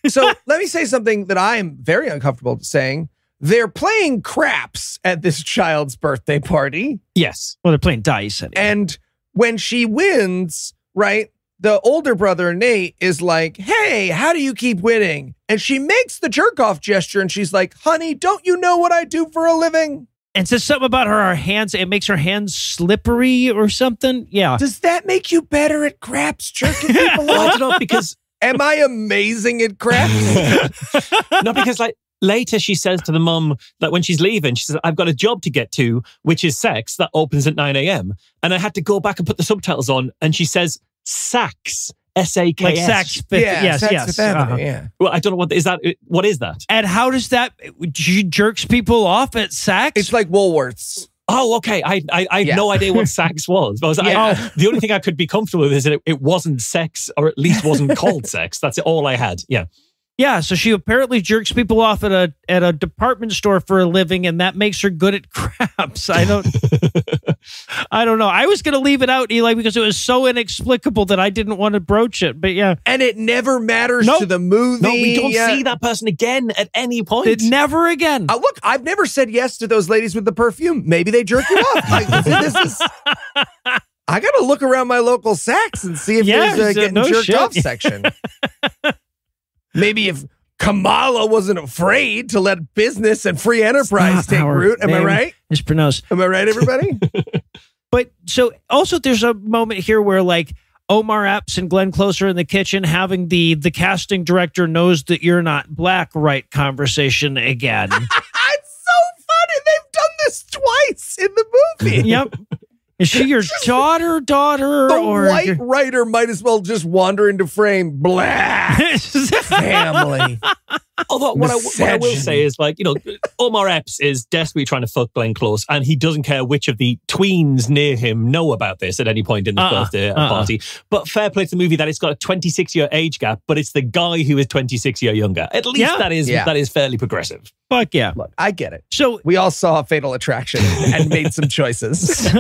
So let me say something that I am very uncomfortable saying. They're playing craps at this child's birthday party. Yes. Well, they're playing dice. Anyway. And when she wins, right, the older brother, Nate, is like, Hey, how do you keep winning? And she makes the jerk off gesture and she's like, Honey, don't you know what I do for a living? And says something about her, her hands. It makes her hands slippery or something. Yeah. Does that make you better at craps jerking people Well, I off? don't know because Am I amazing at craps? no, because like later she says to the mum that when she's leaving, she says, I've got a job to get to, which is sex that opens at 9 a.m. And I had to go back and put the subtitles on, and she says sax. S A K Like S. Saks Fifth. yes, Sex yes. Fifth Avenue, uh-huh. yeah. Well, I don't know what is that. What is that? And how does that? Jerks people off at Saks. It's like Woolworths. Oh, okay. I I, I had Yeah. no idea what sex was. I was I- the only thing I could be comfortable with is that it, it wasn't sex, or at least wasn't called sex. That's all I had. Yeah. Yeah. So she apparently jerks people off at a at a department store for a living, and that makes her good at craps. I don't. I don't know. I was gonna leave it out, Eli, because it was so inexplicable that I didn't want to broach it. But yeah, And it never matters Nope. to the movie. No, we don't Yeah. see that person again at any point. it never again. Uh, look, I've never said yes to those ladies with the perfume. Maybe they jerk you off. Like, this is. I got to look around my local Saks and see if Yeah, there's a so getting no jerked shit. off section. Maybe if Kamala wasn't afraid to let business and free enterprise take Howard. root. Am I right? is pronounced. Am I right, everybody? But so also there's a moment here where like Omar Epps and Glenn Close are in the kitchen having the the casting director knows that you're not black right conversation again. it's so funny. They've done this twice in the movie. yep. Is she your daughter, daughter, The or white your- writer might as well just wander into frame. Black family. Although what I, what I will say is like, you know, Omar Epps is desperately trying to fuck Glenn Close and he doesn't care which of the tweens near him know about this at any point in the Uh-uh, birthday uh-uh. party. But fair play to the movie that it's got a 26 year age gap, but it's the guy who is 26 year younger. At least Yeah. that is Yeah. that is fairly progressive. Fuck yeah. Look, I get it. So We all saw Fatal Attraction and made some choices.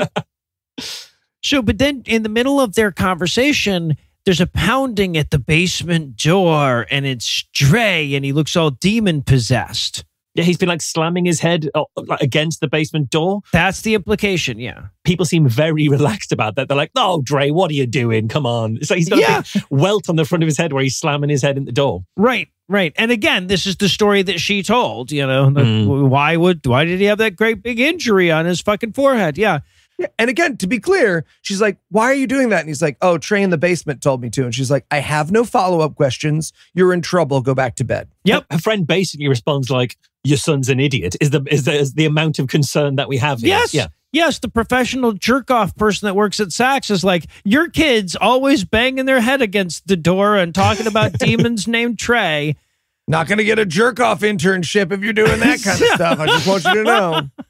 so but then in the middle of their conversation, there's a pounding at the basement door and it's Dre and he looks all demon possessed. Yeah, he's been like slamming his head uh, against the basement door. That's the implication, yeah. People seem very relaxed about that. They're like, oh, Dre, what are you doing? Come on!" It's like he's got Yeah. a welt on the front of his head where he's slamming his head in the door. Right, right. And again, this is the story that she told, you know. Mm. Why would why did he have that great big injury on his fucking forehead? Yeah. Yeah, And again, to be clear, she's like, Why are you doing that? And he's like, Oh, Trey in the basement told me to. And she's like, I have no follow up questions. You're in trouble. Go back to bed. Yep. Her friend basically responds like, "Your son's an idiot." Is the is the, is the amount of concern that we have? Here. Yes. Yeah. Yes, the professional jerk off person that works at Saks is like, your kid's always banging their head against the door and talking about demons named Trey. Not going to get a jerk off internship if you're doing that kind of stuff. I just want you to know.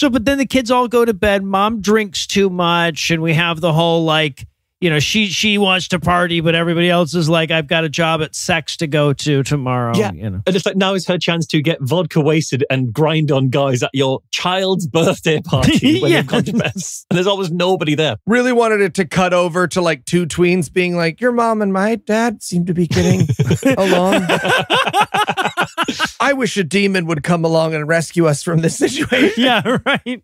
So, but then the kids all go to bed. Mom drinks too much, and we have the whole like, you know, she she wants to party, but everybody else is like, I've got a job at Sex to go to tomorrow. Yeah. you know. And it's like now is her chance to get vodka wasted and grind on guys at your child's birthday party when Yeah. you've gone to bed. And there's always nobody there. Really wanted it to cut over to like two tweens being like, Your mom and my dad seem to be getting along. I wish a demon would come along and rescue us from this situation. yeah, right.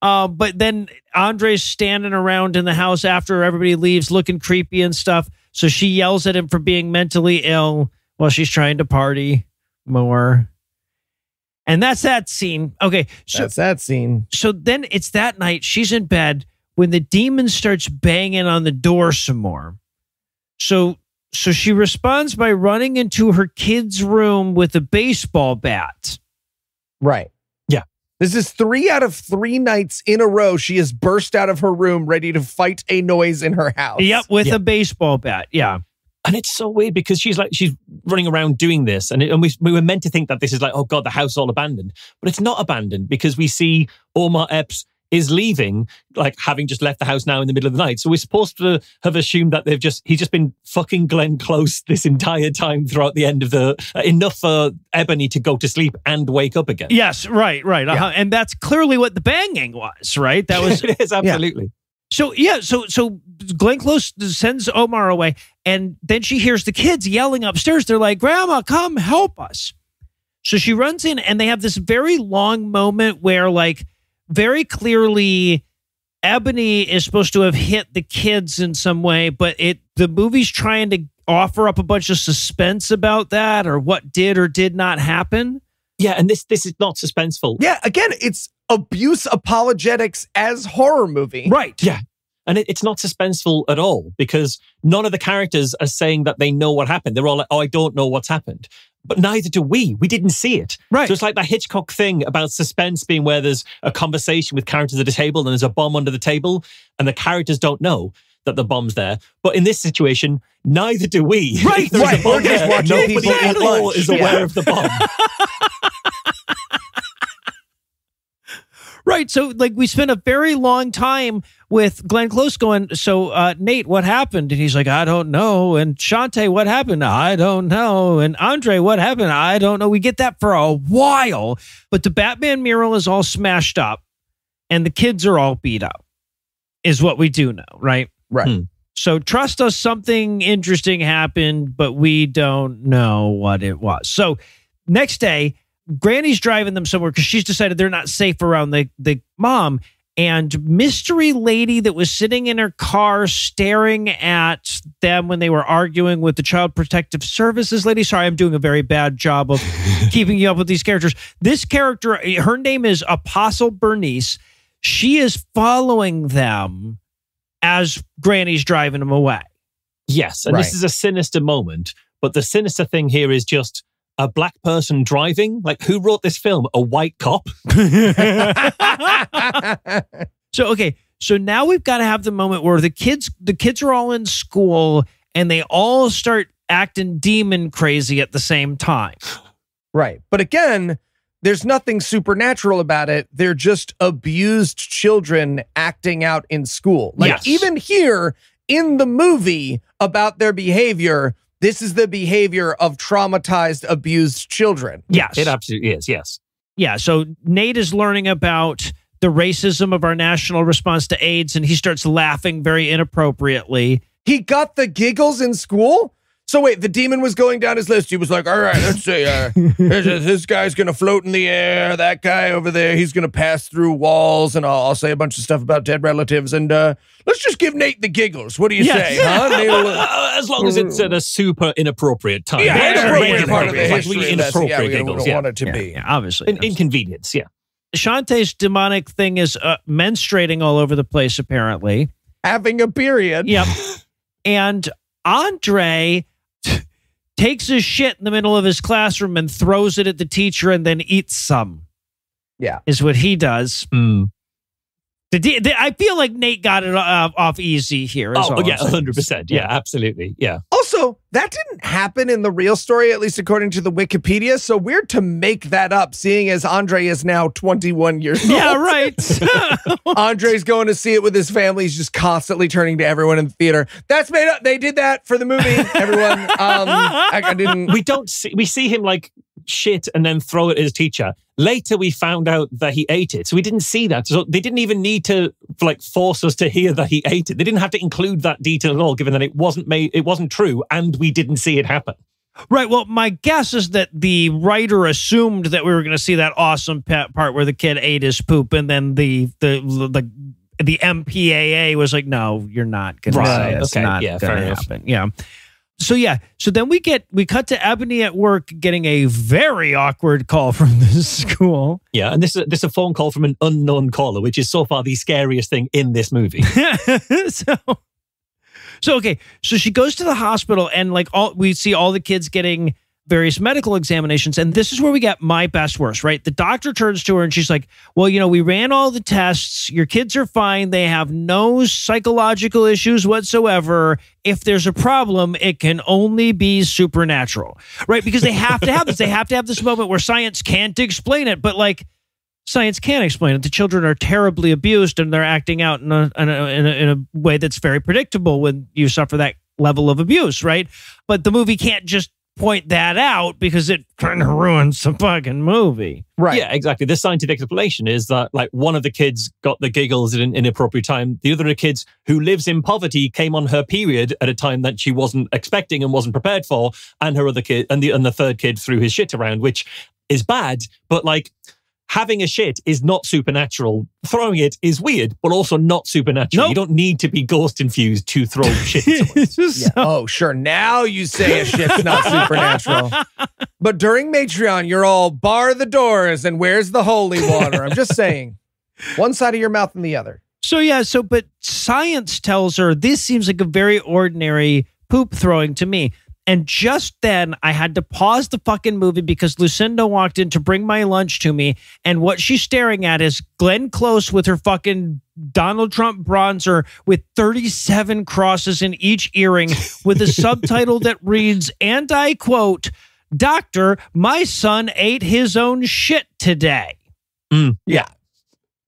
Uh, but then Andre's standing around in the house after everybody leaves, looking creepy and stuff. So she yells at him for being mentally ill while she's trying to party more. And that's that scene. Okay, so That's that scene. so then it's that night. She's in bed when the demon starts banging on the door some more. So so she responds by running into her kid's room with a baseball bat. Right. This is three out of three nights in a row. She has burst out of her room ready to fight a noise in her house. Yep, with Yeah. a baseball bat. Yeah. And it's so weird because she's like she's running around doing this, and, it, and we we were meant to think that this is like oh god the house all abandoned, but it's not abandoned because we see Omar Epps is leaving, like having just left the house now in the middle of the night. So we're supposed to have assumed that they've just he's just been fucking Glenn Close this entire time throughout the end of the uh, enough for Ebony to go to sleep and wake up again. Yes, right, right. Uh-huh. And that's clearly what the banging was, right? That was it is absolutely. So yeah, so so Glenn Close sends Omar away, and then she hears the kids yelling upstairs. They're like, "Grandma, come help us!" So she runs in, and they have this very long moment where, like, very clearly, Ebony is supposed to have hit the kids in some way, but it the movie's trying to offer up a bunch of suspense about that or what did or did not happen. Yeah, and this this is not suspenseful. Yeah, again, it's abuse apologetics as horror movie. Right. Yeah. And it, it's not suspenseful at all because none of the characters are saying that they know what happened. They're all like, oh, I don't know what's happened. But neither do we. We didn't see it. Right. So it's like that Hitchcock thing about suspense being where there's a conversation with characters at a table and there's a bomb under the table and the characters don't know that the bomb's there. But in this situation, neither do we. Right, If there's right. a bomb We're there, watching nobody people at all lunch. is aware Yeah. of the bomb. Right. So, like, we spent a very long time with Glenn Close going, So, uh, Nate, what happened? And he's like, I don't know. And Shantae, what happened? I don't know. And Andre, what happened? I don't know. We get that for a while, but the Batman mural is all smashed up and the kids are all beat up, is what we do know. Right. Right. Hmm. So, trust us, something interesting happened, but we don't know what it was. So, next day, Granny's driving them somewhere because she's decided they're not safe around the, the mom. And mystery lady that was sitting in her car staring at them when they were arguing with the Child Protective Services lady. Sorry, I'm doing a very bad job of keeping you up with these characters. This character, her name is Apostle Bernice. She is following them as Granny's driving them away. Yes, and Right. this is a sinister moment, but the sinister thing here is just a black person driving. Like, who wrote this film? A white cop? So okay, so now we've got to have the moment where the kids the kids are all in school and they all start acting demon crazy at the same time. Right. But again, there's nothing supernatural about it. They're just abused children acting out in school. Like Yes. even here in the movie about their behavior, this is the behavior of traumatized, abused children. Yes. It absolutely is, yes. yeah, so Nate is learning about the racism of our national response to AIDS and he starts laughing very inappropriately. He got the giggles in school. So wait, the demon was going down his list. He was like, "All right, let's see. Uh, this, this guy's gonna float in the air. That guy over there, he's gonna pass through walls, and I'll, I'll say a bunch of stuff about dead relatives. And uh, let's just give Nate the giggles. What do you Yes. say, huh? Nate'll, uh, as long as it's at a super inappropriate time. yeah, Very inappropriate inappropriate. part of the Like history. really of this. Yeah, inappropriate we don't, we giggles, don't yeah. want it to Yeah, be. yeah, obviously. In- inconvenience, yeah. Shantae's demonic thing is uh, menstruating all over the place apparently. Having a period. Yep. and Andre t- takes his shit in the middle of his classroom and throws it at the teacher and then eats some. Yeah. Is what he does. Mm. The, D- the- I feel like Nate got it off, off easy here. Oh, all I'm yeah, 100%. Yeah, absolutely. Yeah. Also, that didn't happen in the real story, at least according to the Wikipedia. So weird to make that up, seeing as Andre is now 21 years old. Yeah, right. Andre's going to see it with his family. He's just constantly turning to everyone in the theater. That's made up. They did that for the movie. Everyone, um, I, I didn't. We don't see, we see him like shit and then throw it at his teacher. Later, we found out that he ate it. So we didn't see that. So they didn't even need to like force us to hear that he ate it. They didn't have to include that detail at all, given that it wasn't made, it wasn't true, and we didn't see it happen. right. Well, my guess is that the writer assumed that we were going to see that awesome pet part where the kid ate his poop, and then the the the the MPAA was like, "No, you're not going to Right, say it's okay, not yeah, going to happen." Yeah. So yeah, so then we get we cut to Ebony at work getting a very awkward call from the school. Yeah, and this is this is a phone call from an unknown caller, which is so far the scariest thing in this movie. so so okay so she goes to the hospital and like all we see all the kids getting various medical examinations. And this is where we get my best worst, right? The doctor turns to her and she's like, Well, you know, we ran all the tests. Your kids are fine. They have no psychological issues whatsoever. If there's a problem, it can only be supernatural, right? Because they have to have this. They have to have this moment where science can't explain it. But like, science can't explain it. The children are terribly abused and they're acting out in a, in a, in a, in a way that's very predictable when you suffer that level of abuse, right? But the movie can't just point that out because it kind of ruins the fucking movie. Right. Yeah, exactly. The scientific explanation is that like one of the kids got the giggles at an inappropriate time. The other of kids who lives in poverty came on her period at a time that she wasn't expecting and wasn't prepared for, and her other kid and the and the third kid threw his shit around, which is bad. But like having a shit is not supernatural. Throwing it is weird, but also not supernatural. Nope. You don't need to be ghost infused to throw shit. at someone. It's just so- Oh, sure. Now you say a shit's not supernatural. But during Matreon, you're all bar the doors and where's the holy water? I'm just saying. One side of your mouth and the other. So yeah, so but science tells her this seems like a very ordinary poop throwing to me. And just then I had to pause the fucking movie because Lucinda walked in to bring my lunch to me. And what she's staring at is Glenn Close with her fucking Donald Trump bronzer with 37 crosses in each earring with a subtitle that reads, and I quote, Doctor, my son ate his own shit today. Yeah.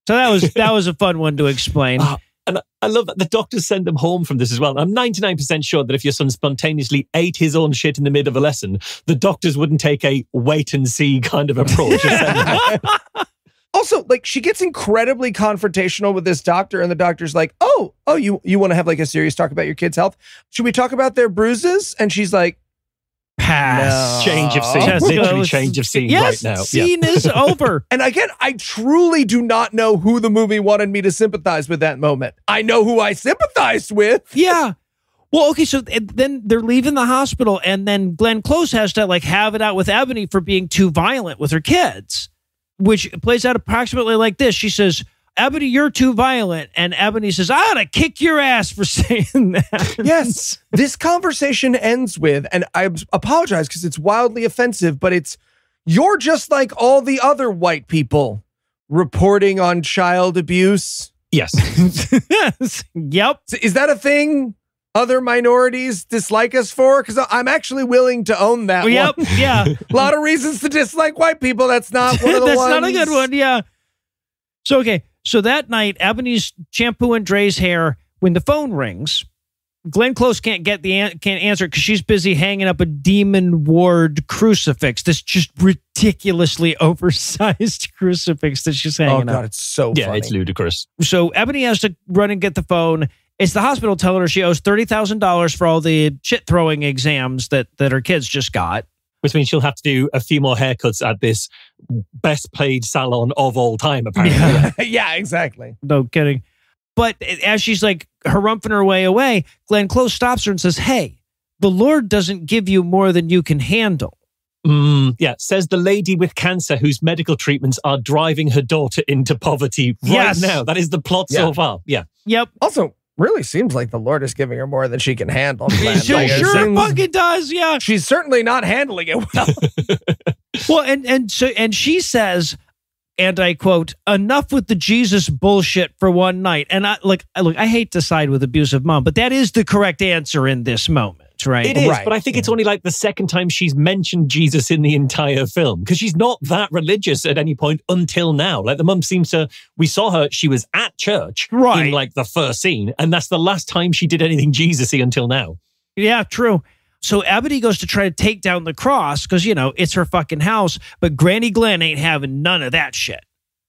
So that was that was a fun one to explain. Ah, And I- love that the doctors send them home from this as well. I'm 99% sure that if your son spontaneously ate his own shit in the middle of a lesson, the doctors wouldn't take a wait and see kind of approach. Just send them home. Also, like she gets incredibly confrontational with this doctor, and the doctor's like, "Oh, oh, you you want to have like a serious talk about your kid's health? Should we talk about their bruises?" And she's like, Pass. No. change of scene. Just Literally change of scene yes, right now. Yeah. Scene is over. and again, I truly do not know who the movie wanted me to sympathize with that moment. I know who I sympathized with. Yeah. Well, okay, so then they're leaving the hospital, and then Glenn Close has to like have it out with Ebony for being too violent with her kids, which plays out approximately like this. She says, Ebony, you're too violent. And Ebony says, I ought to kick your ass for saying that. Yes. this conversation ends with, and I apologize because it's wildly offensive, but it's you're just like all the other white people reporting on child abuse. Yes. yes. yep. Is that a thing other minorities dislike us for? Because I'm actually willing to own that Yep. one. Yeah. A lot of reasons to dislike white people. That's not one of the That's ones. not a good one. Yeah. So okay. So that night, Ebony's shampooing Dre's hair when the phone rings. Glenn Close can't get the an- can't answer because she's busy hanging up a demon ward crucifix. This just ridiculously oversized crucifix that she's hanging. Oh hanging god, up. it's so yeah, funny. it's ludicrous. So Ebony has to run and get the phone. It's the hospital telling her she owes thirty thousand dollars for all the shit throwing exams that that her kids just got. Which means she'll have to do a few more haircuts at this best paid salon of all time, apparently. Yeah. yeah, exactly. No kidding. But as she's like harumphing her way away, Glenn Close stops her and says, Hey, the Lord doesn't give you more than you can handle. Mm, yeah, says the lady with cancer whose medical treatments are driving her daughter into poverty right Yes. now. That is the plot Yeah. so far. Yeah. Yep. Also, really seems like the Lord is giving her more than she can handle. Glenn. Sure, Like, sure seems- fucking does. Yeah. She's certainly not handling it well. Well, and and so and she says, and I quote, enough with the Jesus bullshit for one night. And I like look, I hate to side with abusive mom, but that is the correct answer in this moment, right? It is, Right. but I think it's only like the second time she's mentioned Jesus in the entire film because she's not that religious at any point until now. Like the mum seems to, we saw her, she was at church Right. in like the first scene, and that's the last time she did anything Jesus-y until now. Yeah, true. So Ebony goes to try to take down the cross because, you know, it's her fucking house, but Granny Glenn ain't having none of that shit.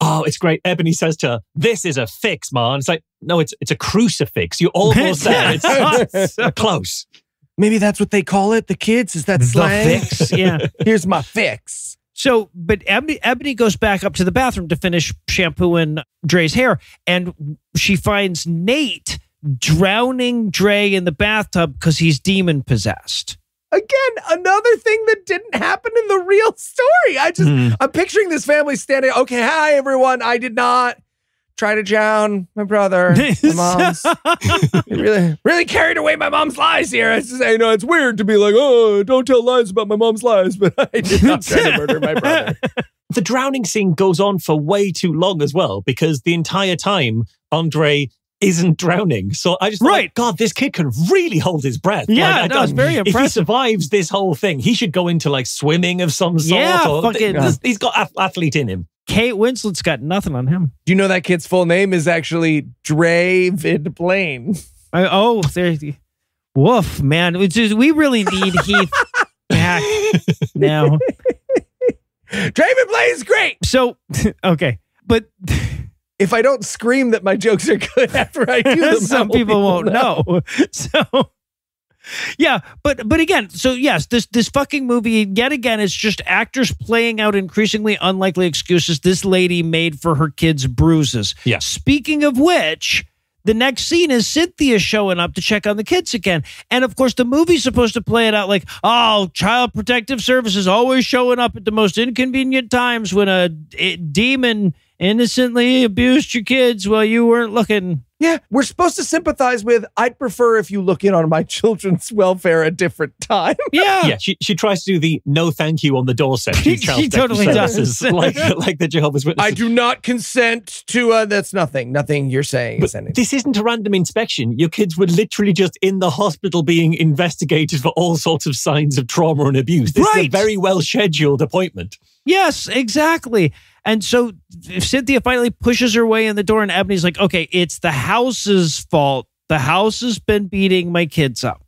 Oh, it's great. Ebony says to her, "This is a fix, man." It's like, no, it's it's a crucifix. You're almost there. It's close. Maybe that's what they call it. The kids is that slang? Fix. Yeah. Here's my fix. So, but Ebony, Ebony goes back up to the bathroom to finish shampooing Dre's hair, and she finds Nate drowning Dre in the bathtub because he's demon possessed. Again, another thing that didn't happen in the real story. I just, Hmm. I'm picturing this family standing. Okay, hi everyone. I did not tried to drown my brother, my mom's. Really, really carried away my mom's lies here. I just say, you know, it's weird to be like, oh, don't tell lies about my mom's lies, but I did not try to murder my brother. the drowning scene goes on for way too long as well because the entire time Andre isn't drowning. So I just thought, Right. God, this kid can really hold his breath. Yeah, I no, it's very If he survives this whole thing, he should go into like swimming of some sort. Yeah, or, fucking- he's got athlete in him. Kate Winslet's got nothing on him. Do you know that kid's full name is actually Dravid Blaine? I, oh, there. Woof, man. It's just, we really need Heath back now. Dravid Blaine's great. So, okay. But If I don't scream that my jokes are good after I do them, some people won't know. So yeah, but but again, so yes, this this fucking movie yet again it's just actors playing out increasingly unlikely excuses this lady made for her kids' bruises. Yeah. Speaking of which, the next scene is Cynthia showing up to check on the kids again. And of course, the movie's supposed to play it out like, oh, Child Protective Services always showing up at the most inconvenient times when a, a demon innocently abused your kids while you weren't looking. Yeah, we're supposed to sympathize with. I'd prefer if you look in on my children's welfare a different time. Yeah. Yeah, she, she tries to do the no thank you on the doorstep. She- she totally does. Services, like like the Jehovah's Witnesses. I do not consent to. Uh, that's nothing. Nothing you're saying is anything. this isn't a random inspection. Your kids were literally just in the hospital being investigated for all sorts of signs of trauma and abuse. This is a very well scheduled appointment. Yes, exactly. And so Cynthia finally pushes her way in the door, and Ebony's like, okay, it's the house's fault. The house has been beating my kids up.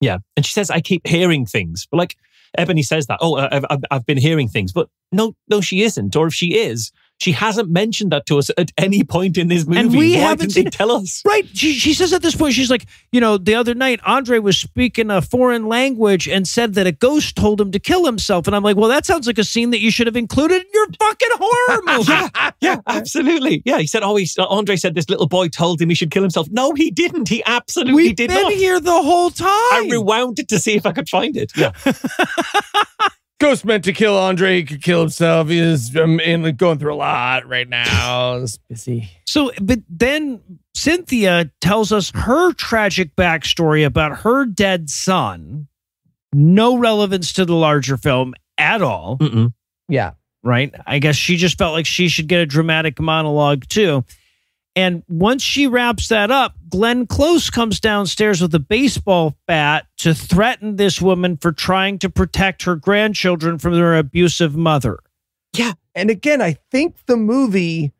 Yeah. And she says, I keep hearing things. But like Ebony says that, oh, uh, I've, I've, I've been hearing things. But no, no, she isn't. Or if she is, she hasn't mentioned that to us at any point in this movie. And we Why haven't didn't they tell us? Right. She, she says at this point, she's like, you know, the other night, Andre was speaking a foreign language and said that a ghost told him to kill himself. And I'm like, well, that sounds like a scene that you should have included in your fucking horror movie. yeah, yeah, absolutely. Yeah, he said, oh, he, uh, Andre said this little boy told him he should kill himself. No, he didn't. He absolutely We've did been not. here the whole time. I rewound it to see if I could find it. Yeah. Ghost meant to kill Andre. He could kill himself. He is um, in, going through a lot right now. He's busy. So, but then Cynthia tells us her tragic backstory about her dead son. No relevance to the larger film at all, Mm-mm. Yeah. right? I guess she just felt like she should get a dramatic monologue too. And once she wraps that up, Glenn Close comes downstairs with a baseball bat to threaten this woman for trying to protect her grandchildren from their abusive mother. Yeah. And again, I think the movie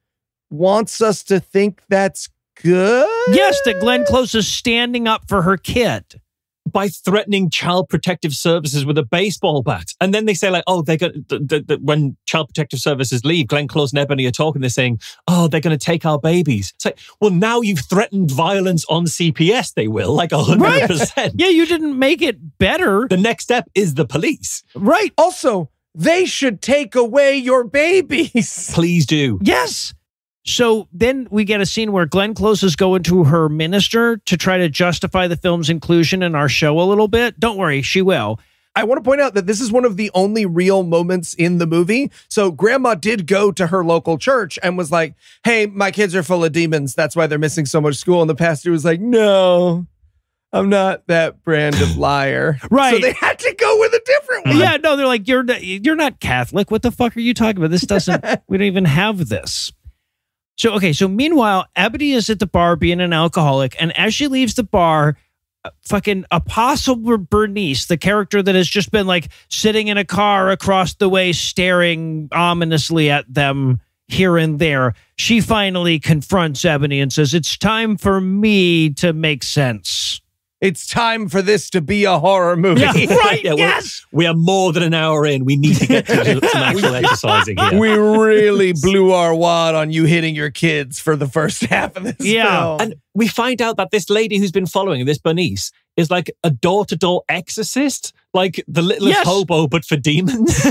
wants us to think that's good. Yes, that Glenn Close is standing up for her kid. By threatening child protective services with a baseball bat. And then they say, like, oh, they're going to, th- th- when child protective services leave, Glenn Close and Ebony are talking, they're saying, oh, they're going to take our babies. It's like, well, now you've threatened violence on CPS, they will, like 100%. Yeah, you didn't make it better. The next step is the police. Right. Also, they should take away your babies. Please do. Yes. So then we get a scene where Glenn Close is going to her minister to try to justify the film's inclusion in our show a little bit. Don't worry, she will. I want to point out that this is one of the only real moments in the movie. So grandma did go to her local church and was like, "Hey, my kids are full of demons. That's why they're missing so much school." And the pastor was like, "No, I'm not that brand of liar." Right. So they had to go with a different one. Yeah, no, they're like, you're you're not Catholic. What the fuck are you talking about? This doesn't. we don't even have this. So okay. So meanwhile, Ebony is at the bar being an alcoholic, and as she leaves the bar. uh, Fucking Apostle Bernice, the character that has just been like sitting in a car across the way, staring ominously at them here and there. She finally confronts Ebony and says, It's time for me to make sense. It's time for this to be a horror movie. Yeah, right. Yeah, we're- yes. We are more than an hour in. We need to get to some actual exercising here. We really blew our wad on you hitting your kids for the first half of this Yeah, film. And we find out that this lady who's been following this Bernice is like a door to door exorcist, like the littlest Yes. hobo, but for demons.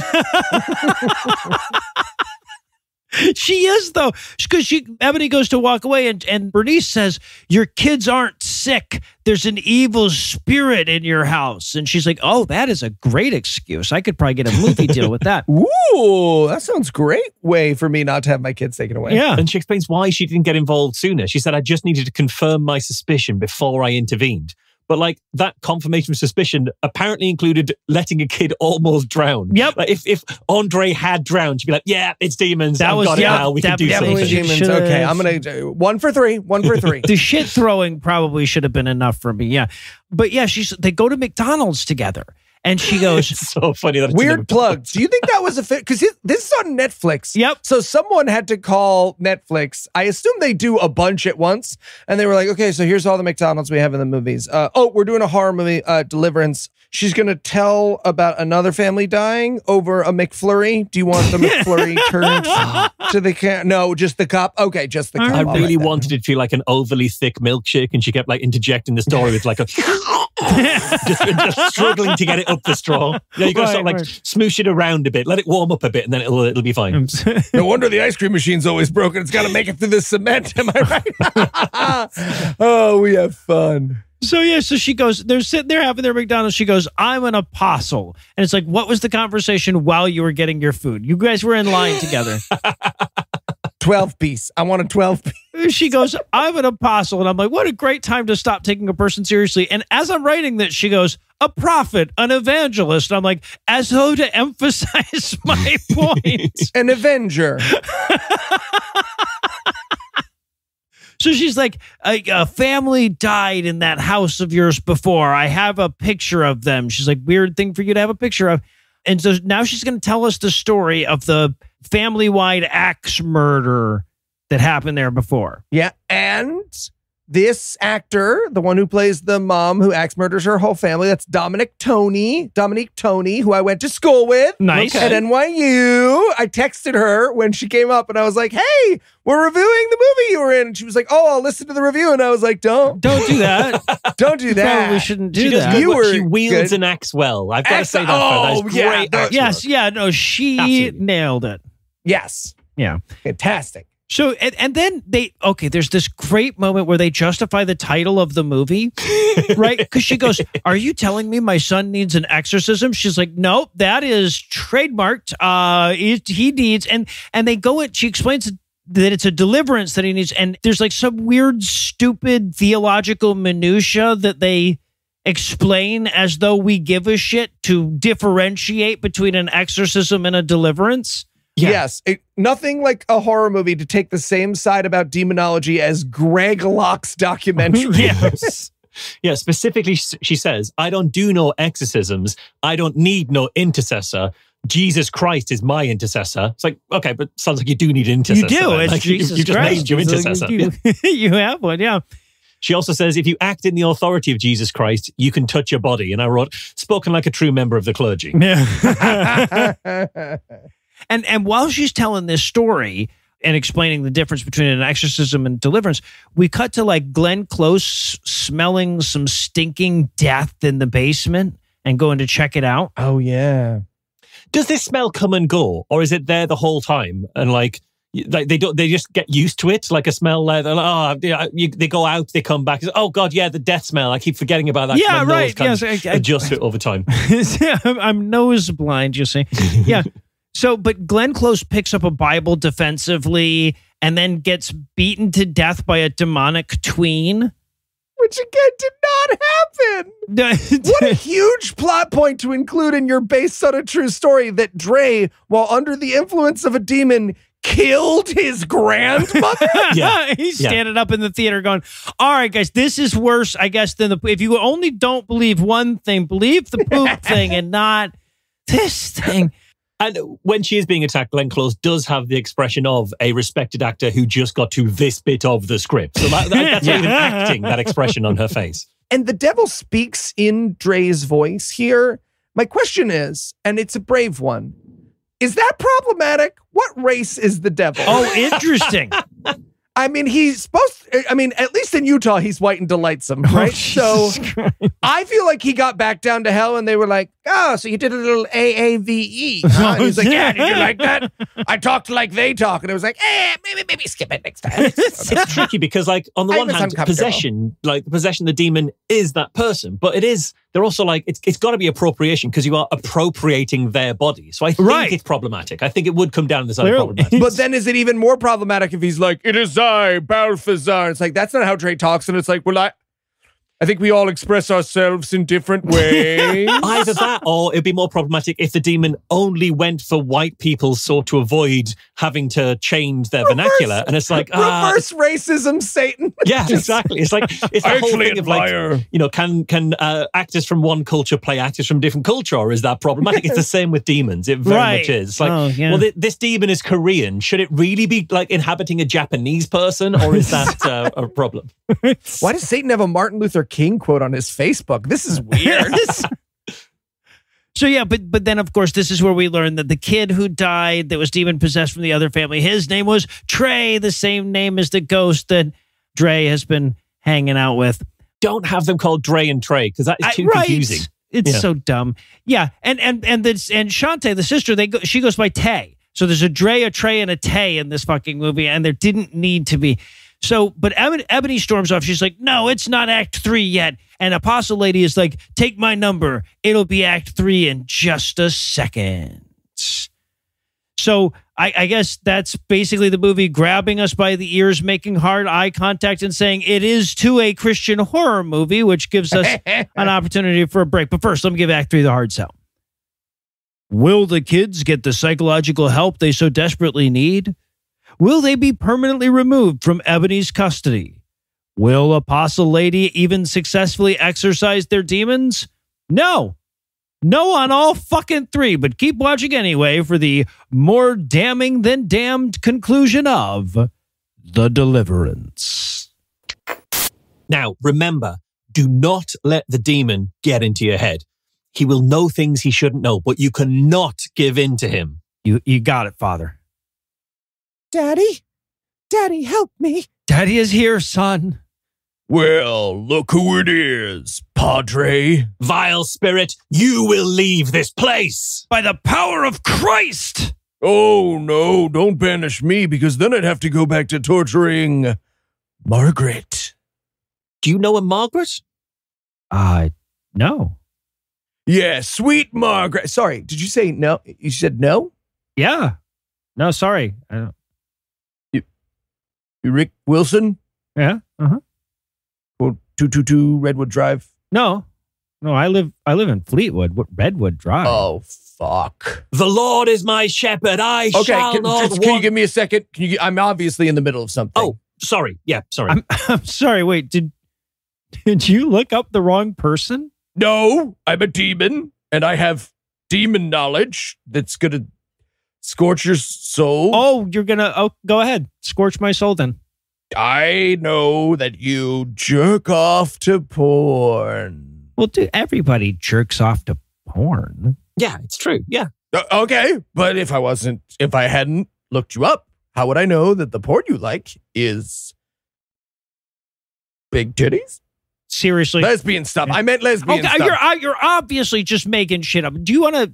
She is though, because she Ebony goes to walk away, and and Bernice says, "Your kids aren't sick. There's an evil spirit in your house. And she's like, Oh, that is a great excuse. I could probably get a movie deal with that. Ooh, that sounds great way for me not to have my kids taken away. Yeah. And she explains why she didn't get involved sooner. She said, I just needed to confirm my suspicion before I intervened. But like that confirmation of suspicion apparently included letting a kid almost drown. Yep. Like if, if Andre had drowned, she'd be like, yeah, it's demons. That I've was- got it yeah, now. We can do definitely Definitely something. demons. should've- Okay, I'm gonna do uh, one for three. One for three. the shit throwing probably should have been enough for me. Yeah. But yeah, she's they go to McDonald's together. And she goes, so funny that Weird plug. Do you think that was a fit? Because this is on Netflix. Yep. So someone had to call Netflix. I assume they do a bunch at once, and they were like, "Okay, so here's all the McDonald's we have in the movies. Uh, oh, we're doing a horror movie, uh, Deliverance. She's gonna tell about another family dying over a McFlurry. Do you want the McFlurry turned to the can? No, just the cup. Okay, just the I cup. I I'll really that. wanted it to feel like an overly thick milkshake, and she kept like interjecting the story with like a just, just struggling to get it up the straw. Yeah, you got to sort of like right. smoosh it around a bit, let it warm up a bit, and then it'll it'll be fine. Um, no wonder the ice cream machine's always broken. It's got to make it through the cement. Am I right? oh, we have fun. So yeah, so she goes, they're sitting there having their McDonald's. She goes, I'm an apostle. And it's like, what was the conversation while you were getting your food? You guys were in line together. 12 piece. I want a 12 piece. she goes, I'm an apostle. And I'm like, what a great time to stop taking a person seriously. And as I'm writing that, she goes, a prophet, an evangelist. And I'm like, as though to emphasize my point. An Avenger. So she's like, a, a family died in that house of yours before. I have a picture of them. She's like, weird thing for you to have a picture of. And so now she's going to tell us the story of the family wide axe murder that happened there before. Yeah. And this actor, the one who plays the mom who axe murders her whole family, that's Dominic Tony. Dominique Tony, who I went to school with. Nice. At NYU. I texted her when she came up and I was like, hey, we're reviewing the movie you were in. And she was like, oh, I'll listen to the review. And I was like, don't, Don't do that. don't do that. Probably shouldn't do She that. You were She wields good. an axe well. I've got to say that. for her. Oh, that's oh, yeah, great. yes, work. yeah, no, she Absolutely. nailed it. Yes. Yeah. Fantastic. So and, and then they okay, there's this great moment where they justify the title of the movie, right? Because she goes, "Are you telling me my son needs an exorcism?" She's like, "Nope, that is trademarked. Uh, it, he needs." And and they go it. She explains that it's a deliverance that he needs, and there's like some weird, stupid theological minutia that they explain as though we give a shit to differentiate between an exorcism and a deliverance. Yeah. Yes. It, nothing like a horror movie to take the same side about demonology as Greg Locke's documentary. Yes. Yeah, specifically, she says, I don't do no exorcisms. I don't need no intercessor. Jesus Christ is my intercessor. It's like, okay, but sounds like you do need an intercessor. You do. then. It's Like, you- Jesus you just Christ. named your So intercessor. You, you have one, yeah. She also says, if you act in the authority of Jesus Christ, you can touch your body. And I wrote, spoken like a true member of the clergy. Yeah. And and while she's telling this story and explaining the difference between an exorcism and deliverance, we cut to like Glenn Close smelling some stinking death in the basement and going to check it out. oh, yeah. Does this smell come and go, or is it there the whole time? And like, like they don't, they just get used to it, like a smell. Like, they're like, oh, you, they go out, they come back. Oh God, yeah, the death smell. I keep forgetting about that. Yeah, right. Yes, I- I- adjusts to it over time. I'm, I'm nose blind, you see. Yeah. So, but Glenn Close picks up a Bible defensively and then gets beaten to death by a demonic tween. Which again did not happen. What a huge plot point to include in your based on a true story that Dre, while under the influence of a demon, killed his grandmother. Yeah. He's Yeah. standing up in the theater going, All right, guys, this is worse, I guess, than the if you only don't believe one thing, believe the poop thing and not this thing. And when she is being attacked, Glenn Close does have the expression of a respected actor who just got to this bit of the script. So that, that- that's not even acting, that expression on her face. and the devil speaks in Dre's voice here. My question is, and it's a brave one, is that problematic? What race is the devil? Oh, interesting. I mean, he's supposed. I mean, at least in Utah, he's white and delightsome, right? so I feel like he got back down to hell, and they were like, "Oh, so you did a little AAVE?" Huh? And he's like, "Yeah, did you like that? I talked like they talk," and it was like, "Eh, maybe, maybe skip it next time." it's tricky because, like, on the I one hand, possession, like the possession of the demon is that person, but it is. They're also like it's. It's got to be appropriation because you are appropriating their body. So I think Right. it's problematic. I think it would come down to this side of Clearly. problematic. but then, is it even more problematic if he's like, "It is I, Balthazar"? It's like that's not how Trey talks, and it's like, well, I, I think we all express ourselves in different ways. Either that, or it'd be more problematic if the demon only went for white people, so to avoid having to change their vernacular. And it's like, ah, reverse racism, Satan. yeah, exactly. It's like it's the whole actually thing of like, you know, can can uh, actors from one culture play actors from different culture, or is that problematic? it's the same with demons. It very Right. much is. It's like, Oh, yeah. well, th- this demon is Korean. Should it really be like inhabiting a Japanese person, or is that uh, a problem? Why does Satan have a Martin Luther King quote on his Facebook? This is weird. So yeah, but but then of course this is where we learn that the kid who died that was demon possessed from the other family, his name was Trey, the same name as the ghost that Dre has been hanging out with. Don't have them called Dre and Trey because that is I- too right. confusing. It's Yeah. so dumb. Yeah, and and and this and Shante, the sister, they go, she goes by Tay. So there's a Dre, a Trey, and a Tay in this fucking movie, and there didn't need to be. So, but Ebony, storms off. She's like, "No, it's not Act Three yet." And Apostle Lady is like, "Take my number. It'll be Act Three in just a second. So I, I guess that's basically the movie grabbing us by the ears, making hard eye contact, and saying it is to a Christian horror movie, which gives us an opportunity for a break. But first, let me give Act Three the hard sell. Will the kids get the psychological help they so desperately need? Will they be permanently removed from Ebony's custody? Will Apostle Lady even successfully exorcise their demons? No. No on all fucking three, but keep watching anyway for the more damning than damned conclusion of The Deliverance. Now, remember, do not let the demon get into your head. He will know things he shouldn't know, but you cannot give in to him. You you got it, Father. Daddy, Daddy, help me. Daddy is here, son. Well, look who it is, Padre. Vile spirit, you will leave this place. By the power of Christ. Oh no, don't banish me because then I'd have to go back to torturing Margaret. Do you know a Margaret? Uh no. Yeah, sweet Margaret. Sorry, did you say no? You said no? Yeah. No, sorry. I don't, Rick Wilson? yeah. Uh-huh. Well, 222 Redwood Drive. No. No, I live I live in Fleetwood, what Redwood Drive. Oh, fuck. The Lord is my shepherd. I Okay, shall can, not just- can you give me a second? Can you? gi- I'm obviously in the middle of something. oh, sorry. Yeah, sorry. I'm I'm sorry, wait, did did you look up the wrong person? no, I'm a demon, and I have demon knowledge that's gonna scorch your soul. Oh, you're gonna oh go ahead. Scorch my soul then. I know that you jerk off to porn. Well, dude, everybody jerks off to porn. yeah, it's true. Yeah. Uh, okay, but if I wasn't, if I hadn't looked you up, how would I know that the porn you like is big titties? Seriously. Lesbian stuff. I meant lesbian Okay, stuff. you're uh, you're obviously just making shit up. Do you want to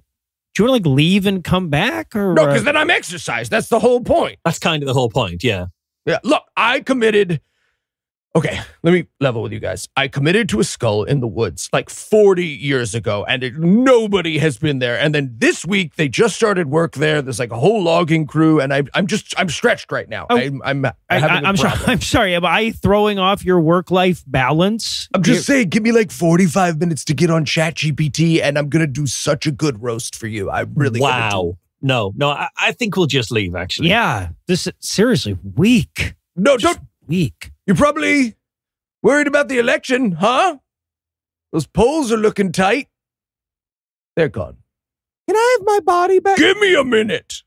do you want to like leave and come back or no, uh, because then I'm exercised. That's the whole point. That's kind of the whole point. Yeah. Yeah. Look, I committed. Okay, let me level with you guys. I committed to a skull in the woods like 40 years ago, and it, nobody has been there. And then this week they just started work there. There's like a whole logging crew, and I, I'm just I'm stretched right now. Oh, I'm I'm, I, having a am sorry. I'm sorry. Am I throwing off your work life balance? I'm just saying, give me like 45 minutes to get on ChatGPT, and I'm gonna do such a good roast for you. I really gonna do- wow. No, no, I, I think we'll just leave, actually. Yeah. This is seriously weak. No, don't. Weak. You're probably worried about the election, huh? Those polls are looking tight. They're gone. Can I have my body back? Give me a minute.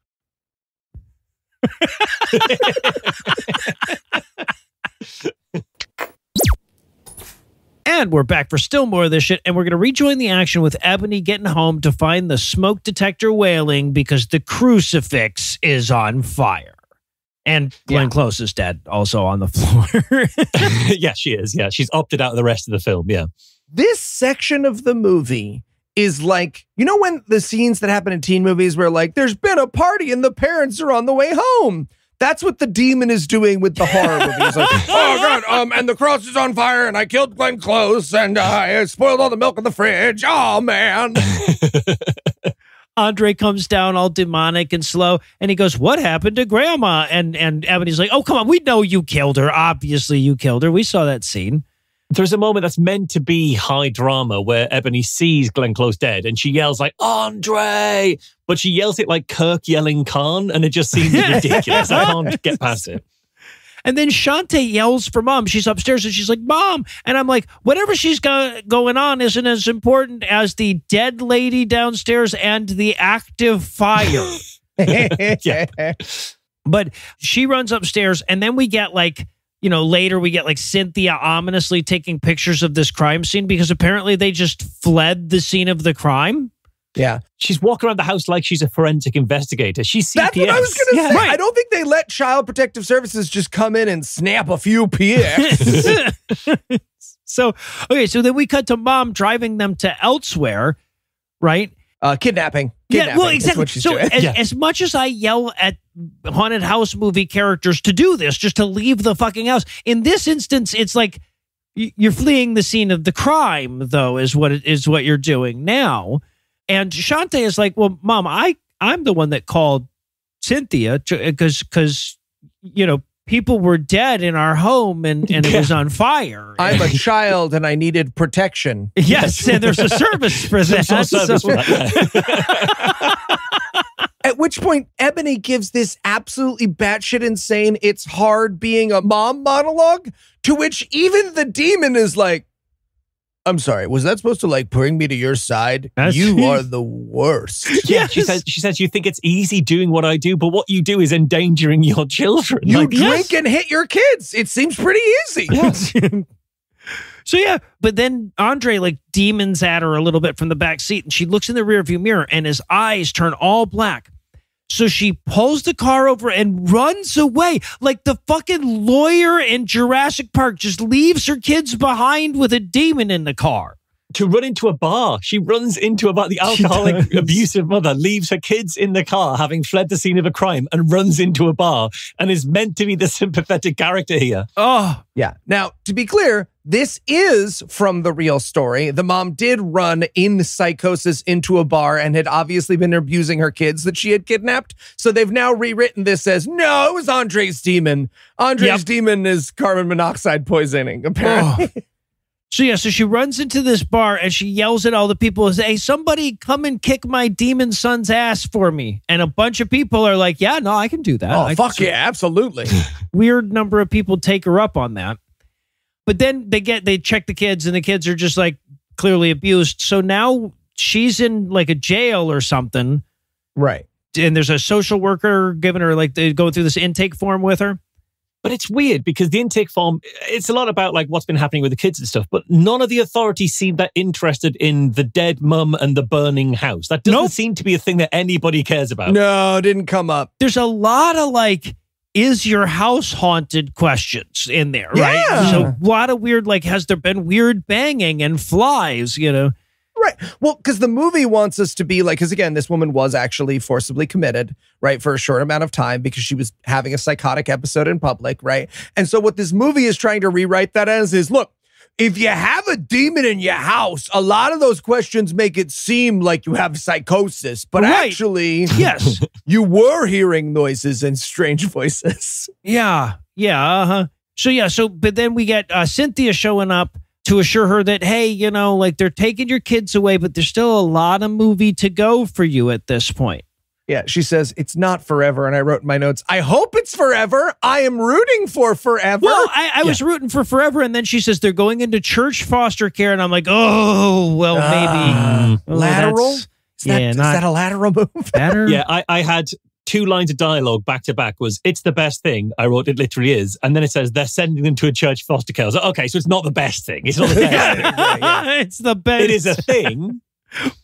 And we're back for still more of this shit, and we're gonna rejoin the action with Ebony getting home to find the smoke detector wailing because the crucifix is on fire. And Glenn Yeah. Close is dead, also on the floor. yeah, she is. Yeah, she's opted out of the rest of the film. Yeah. this section of the movie is like you know when the scenes that happen in teen movies where like there's been a party and the parents are on the way home that's what the demon is doing with the horror movie. It's like, oh god, um, and the cross is on fire, and I killed Glenn Close, and uh, I spoiled all the milk in the fridge. Oh man, Andre comes down all demonic and slow, and he goes, "What happened to Grandma?" And and Ebony's like, "Oh, come on, we know you killed her. Obviously, you killed her. We saw that scene." There's a moment that's meant to be high drama where Ebony sees Glenn Close dead and she yells like Andre, but she yells it like Kirk yelling Khan, and it just seems ridiculous. I can't get past it. And then Shante yells for mom. She's upstairs and she's like, "Mom!" And I'm like, "Whatever she's go- going on isn't as important as the dead lady downstairs and the active fire." Yeah. But she runs upstairs, and then we get like, you know, later we get like Cynthia ominously taking pictures of this crime scene because apparently they just fled the scene of the crime. Yeah, She's walking around the house like she's a forensic investigator. She's CPS. that's what I was gonna Yeah. say. right. I don't think they let Child Protective Services just come in and snap a few PX. so, okay, so then we cut to mom driving them to elsewhere, right? uh, kidnapping. Yeah, well, exactly. So, as, Yeah. as much as I yell at haunted house movie characters to do this, just to leave the fucking house, in this instance, it's like you're fleeing the scene of the crime, though, is what it is what you're doing now. And Shante is like, "Well, mom, I I'm the one that called Cynthia because uh, because you know people were dead in our home and and it was on fire." I'm a child and I needed protection. yes, and there's a service for that. Some sort service so- for that. At which point, Ebony gives this absolutely batshit insane, it's hard being a mom monologue, to which even the demon is like, I'm sorry, was that supposed to like bring me to your side? That's- you are the worst. Yeah, she says she says you think it's easy doing what I do, but what you do is endangering your children. You Like, drink and hit your kids. It seems pretty easy. so yeah, but then Andre like demons at her a little bit from the back seat, and she looks in the rearview mirror, and his eyes turn all black. So she pulls the car over and runs away like the fucking lawyer in Jurassic Park. Just leaves her kids behind with a demon in the car. to run into a bar. She runs into a bar. The alcoholic, abusive mother leaves her kids in the car, having fled the scene of a crime, and runs into a bar and is meant to be the sympathetic character here. Oh, Yeah. Now, to be clear, this is from the real story. The mom did run in psychosis into a bar and had obviously been abusing her kids that she had kidnapped. So they've now rewritten this as no, it was Andre's demon. Andre's Yep. demon is carbon monoxide poisoning, oh. apparently. So yeah, so she runs into this bar and she yells at all the people, as, "Hey, somebody come and kick my demon son's ass for me!" And a bunch of people are like, "Yeah, no, I can do that." Oh, I- fuck yeah, absolutely. Weird number of people take her up on that, but then they get they check the kids and the kids are just like clearly abused. So now she's in like a jail or something, right. and there's a social worker giving her like they go through this intake form with her. But it's weird because the intake form, it's a lot about like what's been happening with the kids and stuff, but none of the authorities seem that interested in the dead mum and the burning house. That doesn't Nope. seem to be a thing that anybody cares about. No, didn't come up. there's a lot of like is your house haunted questions in there right Yeah. so a lot of weird like has there been weird banging and flies you know Right. Well, because the movie wants us to be like, because again, this woman was actually forcibly committed, right, for a short amount of time because she was having a psychotic episode in public, right? And so, what this movie is trying to rewrite that as is look, if you have a demon in your house, a lot of those questions make it seem like you have psychosis, but Right. actually, yes you were hearing noises and strange voices. yeah yeah uh-huh so yeah so but then we get uh, cynthia showing up to assure her that hey you know like they're taking your kids away but there's still a lot of movie to go for you at this point Yeah, she says it's not forever. And I wrote in my notes, I hope it's forever. I am rooting for forever. well i, I was rooting for forever and then she says they're going into church foster care and i'm like oh well maybe Ah, Oh, lateral? Is that, yeah, is not- that a lateral move? better Yeah, I, I had two lines of dialogue back to back was it's the best thing. I wrote it literally is. And then it says they're sending them to a church foster care. I was like, okay, so it's not the best thing. It's not the best thing. it's the best. It is a thing.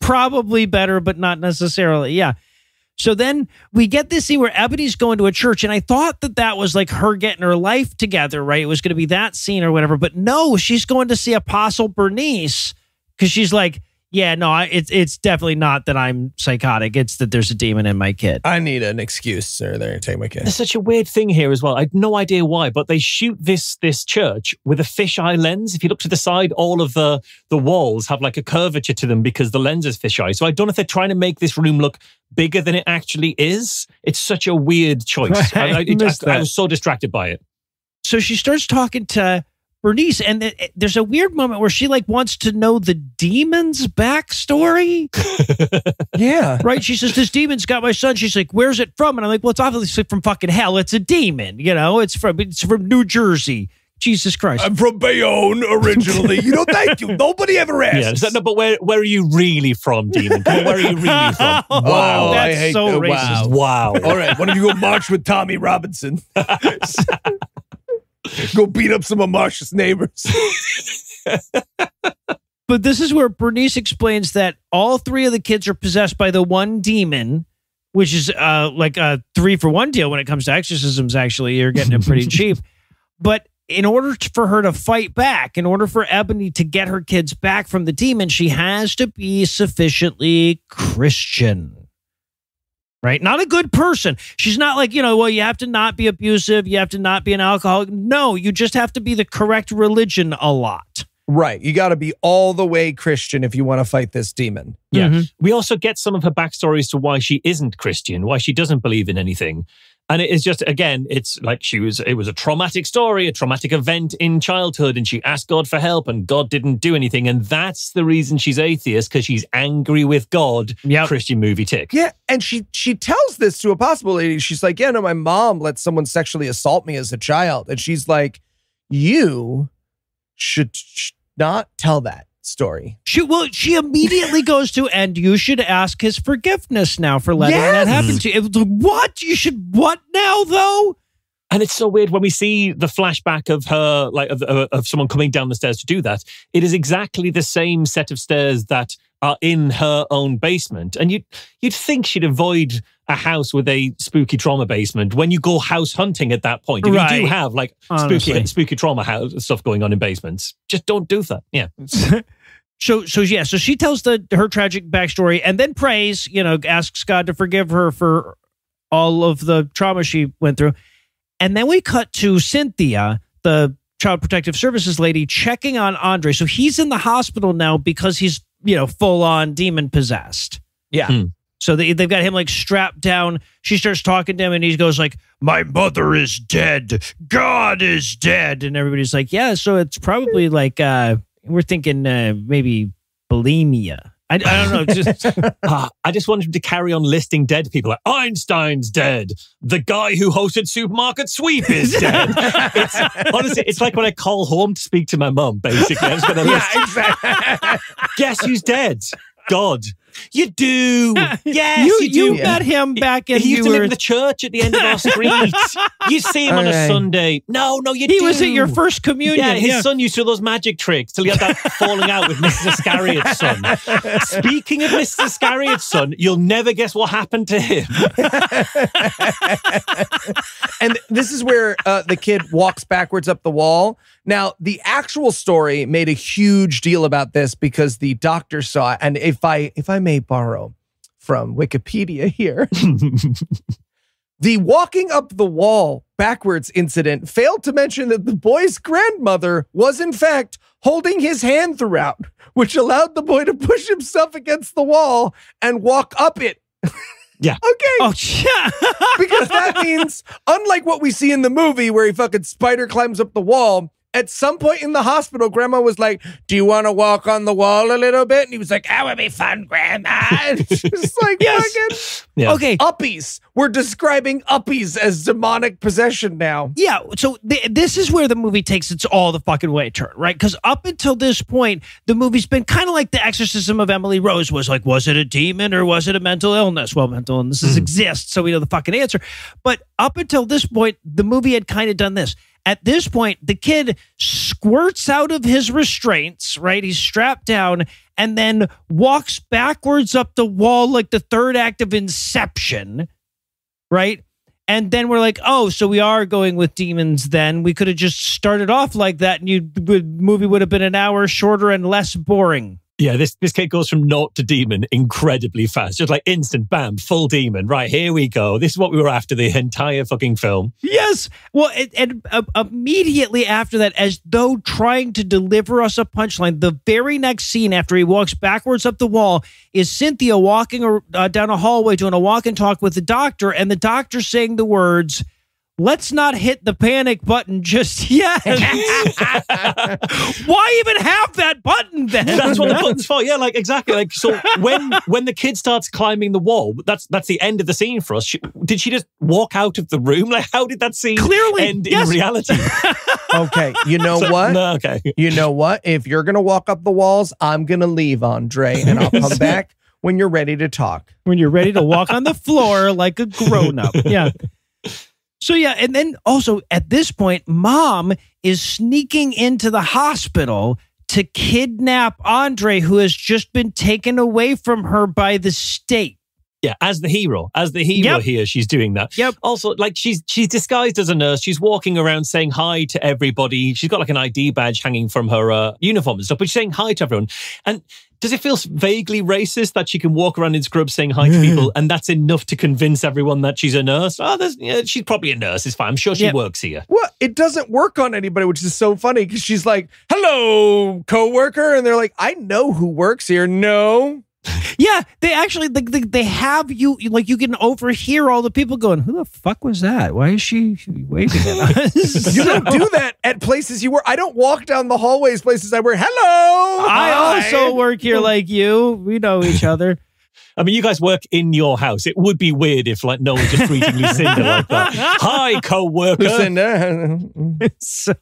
probably better, but not necessarily. Yeah. So then we get this scene where Ebony's going to a church, and I thought that that was like her getting her life together, right? It was going to be that scene or whatever. But no, she's going to see Apostle Bernice because she's like, yeah, no, I, it's it's definitely not that I'm psychotic. It's that there's a demon in my kid. I need an excuse, sir. There, take my kid. There's such a weird thing here as well. I had no idea why, but they shoot this this church with a fisheye lens. If you look to the side, all of the the walls have like a curvature to them because the lens is fisheye. So I don't know if they're trying to make this room look bigger than it actually is. It's such a weird choice. Right, I, I- it- missed I- I was so distracted by it. So she starts talking to Bernice, and th- there's a weird moment where she like wants to know the demon's backstory. Yeah. right? She says, This demon's got my son. She's like, Where's it from? And I'm like, Well, it's obviously from fucking hell. It's a demon, you know, it's from it's from New Jersey. Jesus Christ. I'm from Bayonne originally. you know, thank you. Nobody ever asked. Yeah, that, no, but where where are you really from, Demon? Where are you really from? Oh, Wow, I that's hate so the- racist. wow. Wow. All right, why don't you go march with Tommy Robinson? Go beat up some of Marcia's neighbors. But this is where Bernice explains that all three of the kids are possessed by the one demon, which is uh, like a three for one deal when it comes to exorcisms. Actually, you're getting it pretty cheap. But in order for her to fight back, in order for Ebony to get her kids back from the demon, she has to be sufficiently Christian. Right? Not a good person. She's not like, you know, well, you have to not be abusive. You have to not be an alcoholic. No, you just have to be the correct religion a lot. Right. You got to be all the way Christian if you want to fight this demon. Yeah. Mhm. We also get some of her backstory as to why she isn't Christian, why she doesn't believe in anything. And it is just, again, it's like she was, it was a traumatic story, a traumatic event in childhood, and she asked God for help, and God didn't do anything. And that's the reason she's atheist, because she's angry with God. Yep. Christian movie tick. Yeah, and she she tells this to Apostle Lady. She's like, "Yeah, no, my mom let someone sexually assault me as a child," and she's like, "You should not tell that story." She well, she immediately goes to, and you should ask his forgiveness now for letting Yes. that happen to you. It was like, What? You should what now though? And it's so weird when we see the flashback of her, like of, of, of someone coming down the stairs to do that. It is exactly the same set of stairs that are in her own basement. And you'd, you'd think she'd avoid a house with a spooky trauma basement when you go house hunting at that point. If you do have like Honestly. spooky, spooky trauma house, stuff going on in basements, just don't do that. Yeah. So so yeah, so she tells the her tragic backstory and then prays, you know, asks God to forgive her for all of the trauma she went through. And then we cut to Cynthia, the child protective services lady, checking on Andre. So he's in the hospital now because he's, you know, full on demon possessed. Yeah. Hmm. So they, they've got him like strapped down. She starts talking to him and he goes like, my mother is dead. God is dead. And everybody's like, yeah. So it's probably like, uh, we're thinking uh, maybe bulimia. I, I don't know. Just Ah, I just wanted him to carry on listing dead people. Like Einstein's dead. The guy who hosted Supermarket Sweep is dead. it's, honestly, it's like when I call home to speak to my mum. Basically, I'm just going to list. Yeah, exactly. Guess who's dead? God. You do. Yes, you, you, do. you met him back in he used to live in the church at the end of our street. you see him on a Sunday. No, no, you he do. was at your first communion. Yeah, his yeah. son used to do those magic tricks till he had that falling out with Mrs. Iscariot's son. Speaking of Mrs. Iscariot's son, you'll never guess what happened to him. and this is where uh, the kid walks backwards up the wall. Now, the actual story made a huge deal about this because the doctor saw it. And if I if I may borrow from Wikipedia here, the walking up the wall backwards incident failed to mention that the boy's grandmother was in fact holding his hand throughout, which allowed the boy to push himself against the wall and walk up it. Yeah. okay Oh, yeah. because that means, unlike what we see in the movie where he fucking spider climbs up the wall, at some point in the hospital, grandma was like, Do you want to walk on the wall a little bit? And he was like, That would be fun, grandma. And she's like, Yes. fucking Yeah. Okay. uppies. We're describing uppies as demonic possession now. Yeah, so th- this is where the movie takes its all the fucking way turn, right? Because up until this point, the movie's been kind of like the exorcism of Emily Rose was like, was it a demon or was it a mental illness? Well, mental illnesses hmm. exist, so we know the fucking answer. But up until this point, the movie had kind of done this. At this point, the kid squirts out of his restraints, right? He's strapped down, and then walks backwards up the wall like the third act of Inception, right? And then we're like, oh, so we are going with demons. Then we could have just started off like that, and you the movie would have been an hour shorter and less boring. Yeah, this this kid goes from naught to demon incredibly fast. Just like instant, bam, full demon. Right, here we go. This is what we were after the entire fucking film. Yes. Well, and, and uh, immediately after that, as though trying to deliver us a punchline, the very next scene after he walks backwards up the wall is Cynthia walking uh, down a hallway doing a walk and talk with the doctor, and the doctor saying the words, let's not hit the panic button just yet. Why even have that button then? That's what the button's for. Yeah, like exactly. Like so, when when the kid starts climbing the wall, that's that's the end of the scene for us. She, did she just walk out of the room? Like, how did that scene Clearly, end yes. in reality? Okay, you know So- what? No, okay. You know what? If you're gonna walk up the walls, I'm gonna leave, Andre, and I'll come back when you're ready to talk. when you're ready to walk on the floor like a grown up. Yeah. So yeah, and then also at this point, mom is sneaking into the hospital to kidnap Andre, who has just been taken away from her by the state. Yeah, as the hero, as the hero Yep. here, she's doing that. Yep. Also, like she's she's disguised as a nurse. She's walking around saying hi to everybody. She's got like an ID badge hanging from her uh, uniform and stuff, but she's saying hi to everyone. And does it feel vaguely racist that she can walk around in scrubs saying hi to people, and that's enough to convince everyone that she's a nurse? Oh, there's, yeah, she's probably a nurse. It's fine. I'm sure she works here. Well, it doesn't work on anybody, which is so funny because she's like, "Hello, coworker," and they're like, "I know who works here." No, Yeah, they actually they, they, they have you like you can overhear all the people going, "Who the fuck was that? Why is she waving at us?" you don't do that at places you work. I don't walk down the hallways places I work. Hello, I Hi." also work here like you. We know each other. I mean, you guys work in your house. It would be weird if like no one just treating Lucinda like that. Hi, co-worker. Lucinda. so,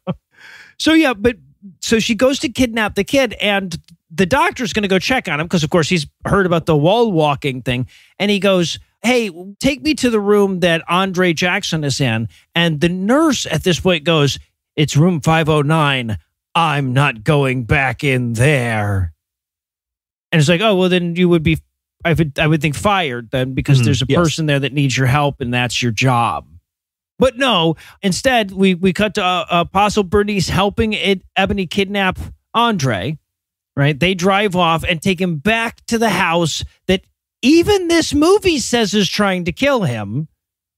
so yeah, but so she goes to kidnap the kid, and the doctor's going to go check on him because, of course, he's heard about the wall walking thing, and he goes. Hey, take me to the room that Andre Jackson is in. And the nurse at this point goes, It's room 509. I'm not going back in there. And it's like, Oh, well, then you would be, I would, I would think fired then because Mhm, there's a yes. person there that needs your help and that's your job. But no, instead we we cut to uh, Apostle Bernice helping it, Ebony kidnap Andre. Right, they drive off and take him back to the house that even this movie says is trying to kill him.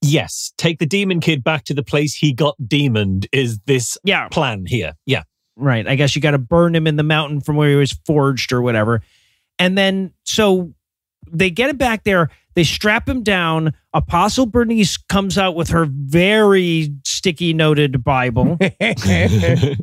Yes, take the demon kid back to the place he got demoned. Is this Yeah, plan here? Yeah. right. I guess you got to burn him in the mountain from where he was forged or whatever. And then so they get him back there. They strap him down. Apostle Bernice comes out with her very sticky noted Bible.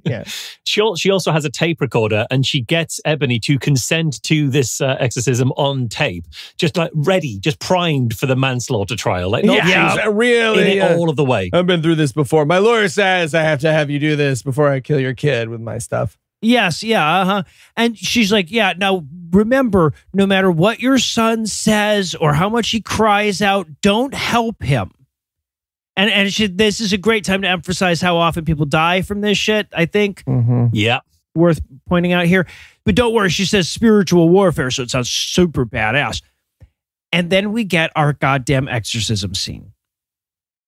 yeah. She, she also has a tape recorder and she gets Ebony to consent to this uh, exorcism on tape, just like ready, just primed for the manslaughter trial. Like, not yeah, she's really. in it yeah. all of the way. I've been through this before. My lawyer says I have to have you do this before I kill your kid with my stuff. Yes, yeah, uh-huh. And she's like, "Yeah, now remember, no matter what your son says or how much he cries out, don't help him." And and she, this is a great time to emphasize how often people die from this shit, I think Mm-hmm. Yeah. worth pointing out here. But don't worry, she says spiritual warfare, so it sounds super badass. And then we get our goddamn exorcism scene.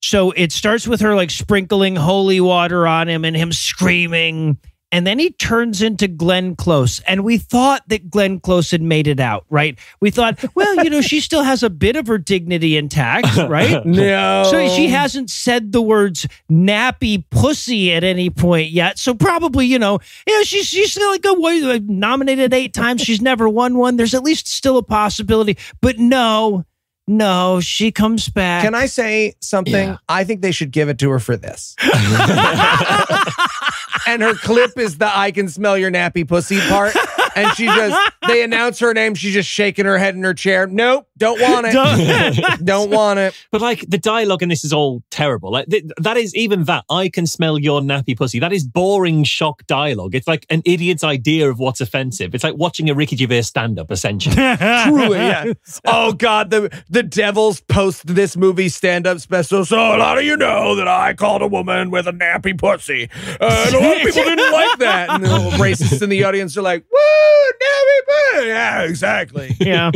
So it starts with her like sprinkling holy water on him and him screaming. And then he turns into Glenn Close. And we thought that Glenn Close had made it out, right? We thought, well, you know, she still has a bit of her dignity intact, right? No. So she hasn't said the words nappy pussy at any point yet. So probably, you know, yeah, she's she's still like a what, nominated eight times. She's never won one. There's at least still a possibility. But no, no, she comes back. Can I say something? Yeah. I think they should give it to her for this. and her clip is the I can smell your nappy pussy part. And she just, they announce her name. She's just shaking her head in her chair. Nope, don't want it. Don't- don't want it. But like the dialogue in this is all terrible. Like th- that is even that I can smell your nappy pussy. That is boring shock dialogue. It's like an idiot's idea of what's offensive. It's like watching a Ricky Gervais stand up essentially. Truly, yeah. Oh God, the the Devils post this movie stand up special. So a lot of you know that I called a woman with a nappy pussy, uh, and a lot of people didn't like that. And the little racists in the audience are like, "Woo!" Boo. Yeah, exactly. Yeah.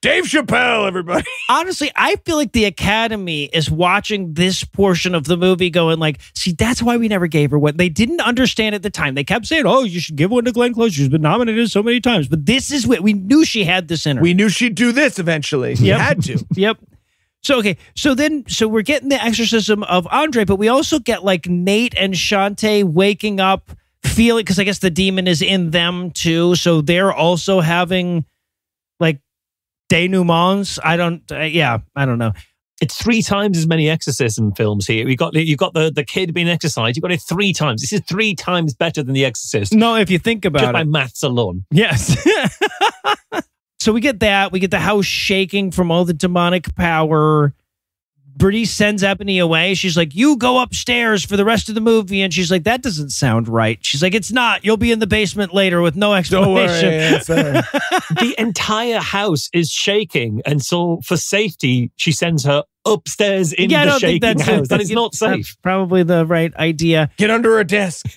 Dave Chappelle, everybody. Honestly, I feel like the Academy is watching this portion of the movie going like, see, that's why we never gave her one. They didn't understand at the time. They kept saying, oh, you should give one to Glenn Close. She's been nominated so many times. But this is what we knew she had this in her. We knew she'd do this eventually. Yep. had to. Yep. So okay, so then so we're getting the exorcism of Andre, but we also get like Nate and Shante waking up, feeling because I guess the demon is in them too, so they're also having like denouements. I don't, uh, yeah, I don't know. It's three times as many exorcism films here. We got you've got the, the kid being exorcised. You've got it three times. This is three times better than The Exorcist. No, if you think just about by it, maths alone. yes. so we get that. We get the house shaking from all the demonic power. Brittany sends Ebony away. She's like, "You go upstairs for the rest of the movie," and she's like, "That doesn't sound right." She's like, "It's not. You'll be in the basement later with no Don't worry. explanation." Uh, the entire house is shaking, and so for safety, she sends her upstairs in yeah, the don't think shaking that's house. That is that's not safe. that's probably the right idea. get under a desk.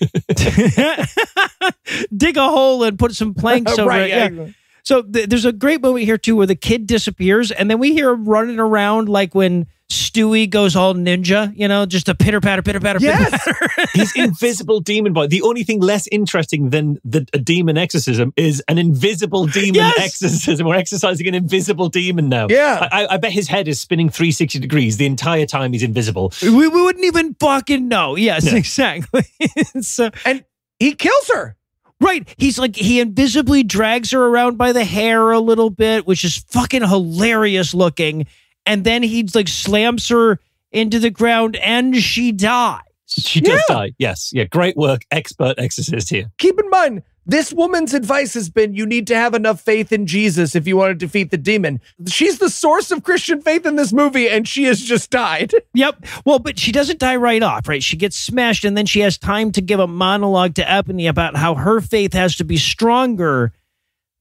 Dig a hole and put some planks over right. it. Yeah. yeah. So th- there's a great moment here too where the kid disappears, and then we hear him running around like when Stewie goes all ninja, you know, just a pitter patter, pitter patter, pitter Yes. patter. He's invisible demon boy. The only thing less interesting than the a demon exorcism is an invisible demon Yes. exorcism. We're exercising an invisible demon now. Yeah. I, I bet his head is spinning 360 degrees the entire time he's invisible. we, we wouldn't even fucking know. Yes, Yeah. exactly. so And he kills her. Right. He's like, he invisibly drags her around by the hair a little bit, which is fucking hilarious looking. And then he like slams her into the ground and she dies. She does die. Yes. Yeah. Great work. Expert exorcist here. Keep in mind, this woman's advice has been you need to have enough faith in Jesus if you want to defeat the demon. She's the source of Christian faith in this movie, and she has just died. Yep. Well, but she doesn't die right off, right? She gets smashed and then she has time to give a monologue to Ebony about how her faith has to be stronger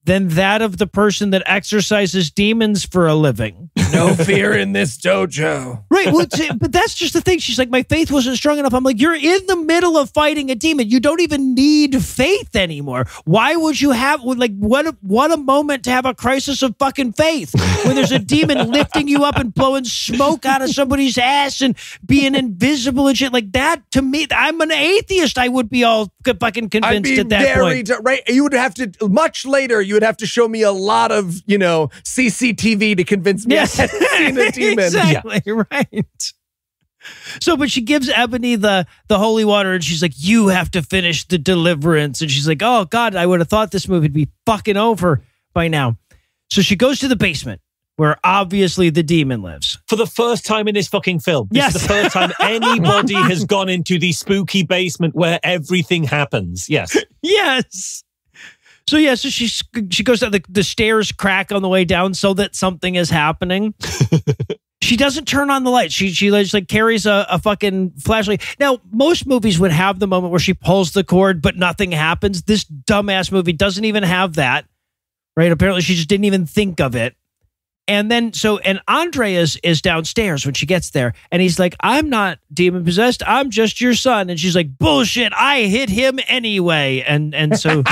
than that of the person that exorcises demons for a living. No fear in this dojo. Right. Well, but that's just the thing. She's like, my faith wasn't strong enough. I'm like, you're in the middle of fighting a demon. You don't even need faith anymore. Why would you have like what? A, what a moment to have a crisis of fucking faith when there's a demon lifting you up and blowing smoke out of somebody's ass and being invisible and shit like that. To me, I'm an atheist. I would be all fucking convinced at that point. right. You would have to much later. You would have to show me a lot of you know CCTV to convince me Yes, I hadn't seen a demon. exactly right. So, but she gives Ebony the the holy water, and she's like, "You have to finish the deliverance." And she's like, "Oh God, I would have thought this movie would be fucking over by now." So she goes to the basement where obviously the demon lives. For the first time in this fucking film. This Yes. is the first time anybody has gone into the spooky basement where everything happens. Yes. Yes. So yeah, so she she goes down the, the stairs crack on the way down so that something is happening. she doesn't turn on the light. She she just like carries a, a fucking flashlight. Now most movies would have the moment where she pulls the cord but nothing happens. This dumbass movie doesn't even have that. Right? Apparently she just didn't even think of it. And then so and Andre is is downstairs when she gets there, and he's like, "I'm not demon possessed. I'm just your son." And she's like, "Bullshit! I hit him anyway." And and so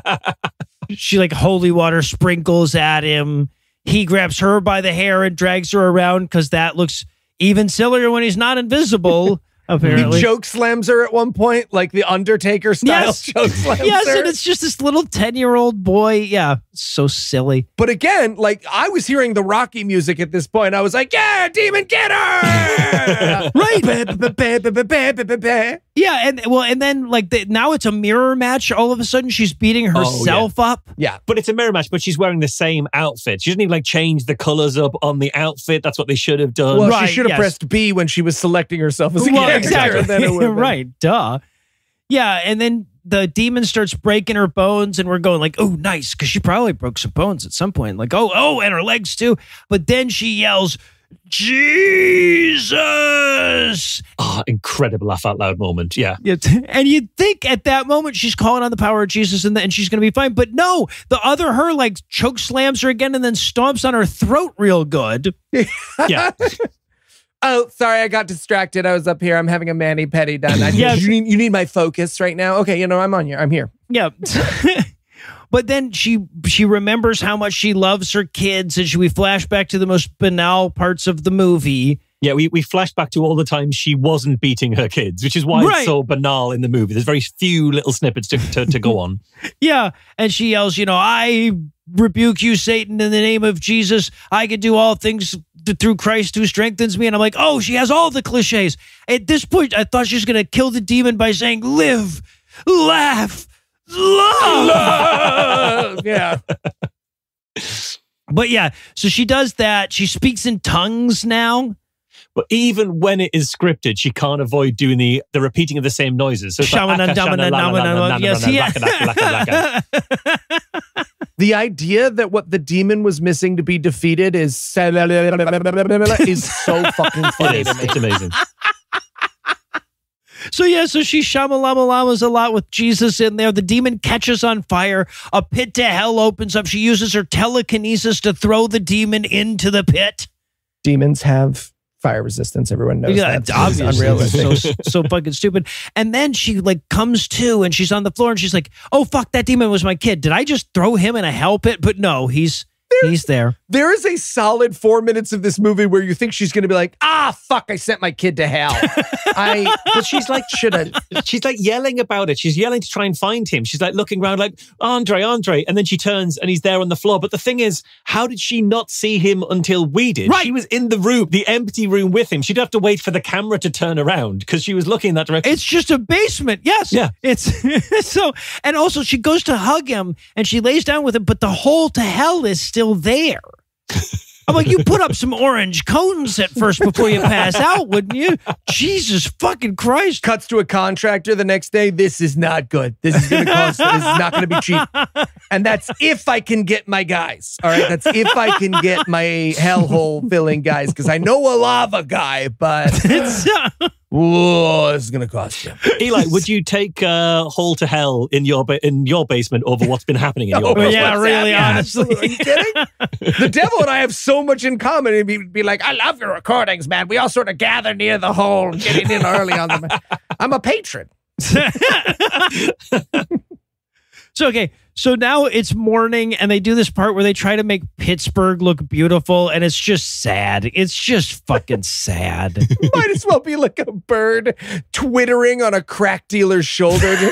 she like holy water sprinkles at him. He grabs her by the hair and drags her around because that looks even sillier when he's not invisible. Apparently, He choke slams her at one point, like the Undertaker style Yes. choke slams yes, her. and it's just this little ten year old boy. Yeah, so silly. But again, like I was hearing the Rocky music at this point. I was like, yeah, demon, get her! Right. right. Yeah, and well, and then like the, now it's a mirror match. All of a sudden, she's beating oh, herself up. Yeah. But it's a mirror match, but she's wearing the same outfit. She doesn't even like change the colors up on the outfit. That's what they should have done. Well, Right, she should have yes. pressed B when she was selecting herself as a Well, character. Exactly. Then it would right. Duh. Yeah, and then the demon starts breaking her bones, and we're going like, "Oh, nice," because she probably broke some bones at some point. Like, "Oh, oh," and her legs too. But then she yells, "Jesus!" Ah, incredible laugh out loud moment. Yeah. It's- And you'd think at that moment she's calling on the power of Jesus and, and she's going to be fine. But no, the other her like choke slams her again and then stomps on her throat real good. Yeah. Oh, sorry, I got distracted. I was up here. I'm having a mani pedi done. I, Yes. you, need, you need my focus right now. Okay, you know, I'm on here. I'm here. Yeah. but then she she remembers how much she loves her kids, and she, we flash back to the most banal parts of the movie. Yeah, we, we flash back to all the times she wasn't beating her kids, which is why Right. it's so banal in the movie. There's very few little snippets to, to, to go on. Yeah, and she yells, you know, I rebuke you, Satan, in the name of Jesus. I can do all things through Christ who strengthens me. And I'm like, oh, she has all the cliches. At this point, I thought she was going to kill the demon by saying, live, laugh, love. yeah. But yeah, so she does that. She speaks in tongues now. But even when it is scripted, she can't avoid doing the the repeating of the same noises. So it's like, Shamana, "Aka, damana, shana, la, la, la, la, la, namana, Yes, yeah. The idea that what the demon was missing to be defeated is is so fucking funny is. to me. It's amazing. So yeah, so she shamalama lamas a lot with Jesus in there. The demon catches on fire. A pit to hell opens up. She uses her telekinesis to throw the demon into the pit. Demons have fire resistance. Everyone knows yeah, that. it's obvious. unrealistic. so so fucking stupid. And then she like comes to and she's on the floor and she's like, "Oh fuck, that demon was my kid. Did I just throw him in a hell pit?" But no, he's he's there. There is a solid four minutes of this movie where you think she's going to be like, ah, fuck, I sent my kid to hell. I, but she's like, should have. She's like yelling about it. She's yelling to try and find him. She's like looking around like, Andre, Andre. And then she turns and he's there on the floor. But the thing is, how did she not see him until we did? Right. She was in the room, the empty room with him. She'd have to wait for the camera to turn around because she was looking in that direction. It's just a basement. Yes. Yeah. It's so, and also she goes to hug him and she lays down with him, but the hole to hell is still there. I'm like, you put up some orange cones at first before you pass out, wouldn't you? Jesus fucking Christ. Cuts to a contractor the next day. This is not good. This is going to cost. this is not going to be cheap. And that's if I can get my guys. All right. That's if I can get my hellhole filling guys because I know a lava guy, but It's, uh, whoa, this is going to cost you. Eli, would you take uh, Hall to Hell in your ba- in your basement over what's been happening in your Oh, basement? yeah, what's really, Yeah, honestly. Are you kidding? the devil and I have so much in common. He'd be, be like, I love your recordings, man. We all sort of gather near the hole, getting in early on them. I'm a patron. so, okay. So now it's morning and they do this part where they try to make Pittsburgh look beautiful and it's just sad. It's just fucking sad. Might as well be like a bird twittering on a crack dealer's shoulder.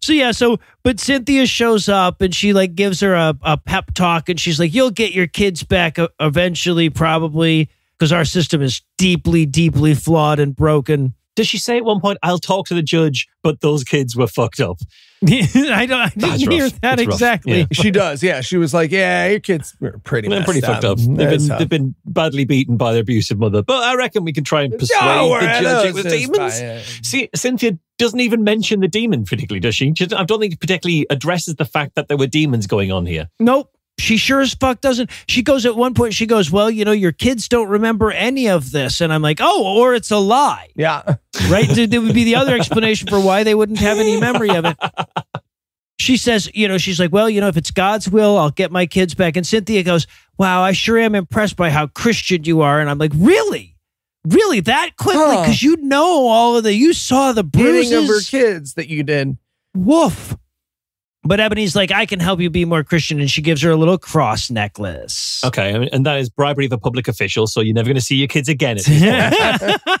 So yeah, so but Cynthia shows up and she like gives her a, a pep talk and she's like, "You'll get your kids back eventually, probably, because our system is deeply, deeply flawed and broken." Does she say at one point, I'll talk to the judge, but those kids were fucked up? I don't. I didn't hear rough. that That's rough. exactly. Yeah. she does, yeah. She was like, "Yeah, your kids are pretty, They're messed pretty fucked up. They've been, how- they've been badly beaten by their abusive mother. But I reckon we can try and persuade No, the judge no, it was demons. fine, yeah. See, Cynthia doesn't even mention the demon particularly, does she? She- I don't think it particularly addresses the fact that there were demons going on here. Nope. She sure as fuck doesn't. She goes at one point. She goes, "Well, you know, your kids don't remember any of this," and I'm like, "Oh, or it's a lie." Yeah, right? There would be the other explanation for why they wouldn't have any memory of it. She says, you know, she's like, well, you know, if it's God's will, I'll get my kids back. And Cynthia goes, wow, I sure am impressed by how Christian you are. And I'm like, really? Really? That quickly? Huh. Because you know all of the, you saw the bruises. of her kids that you did. Woof. But Ebony's like, I can help you be more Christian. And she gives her a little cross necklace. Okay, and that is bribery of a public official, so you're never going to see your kids again at this point.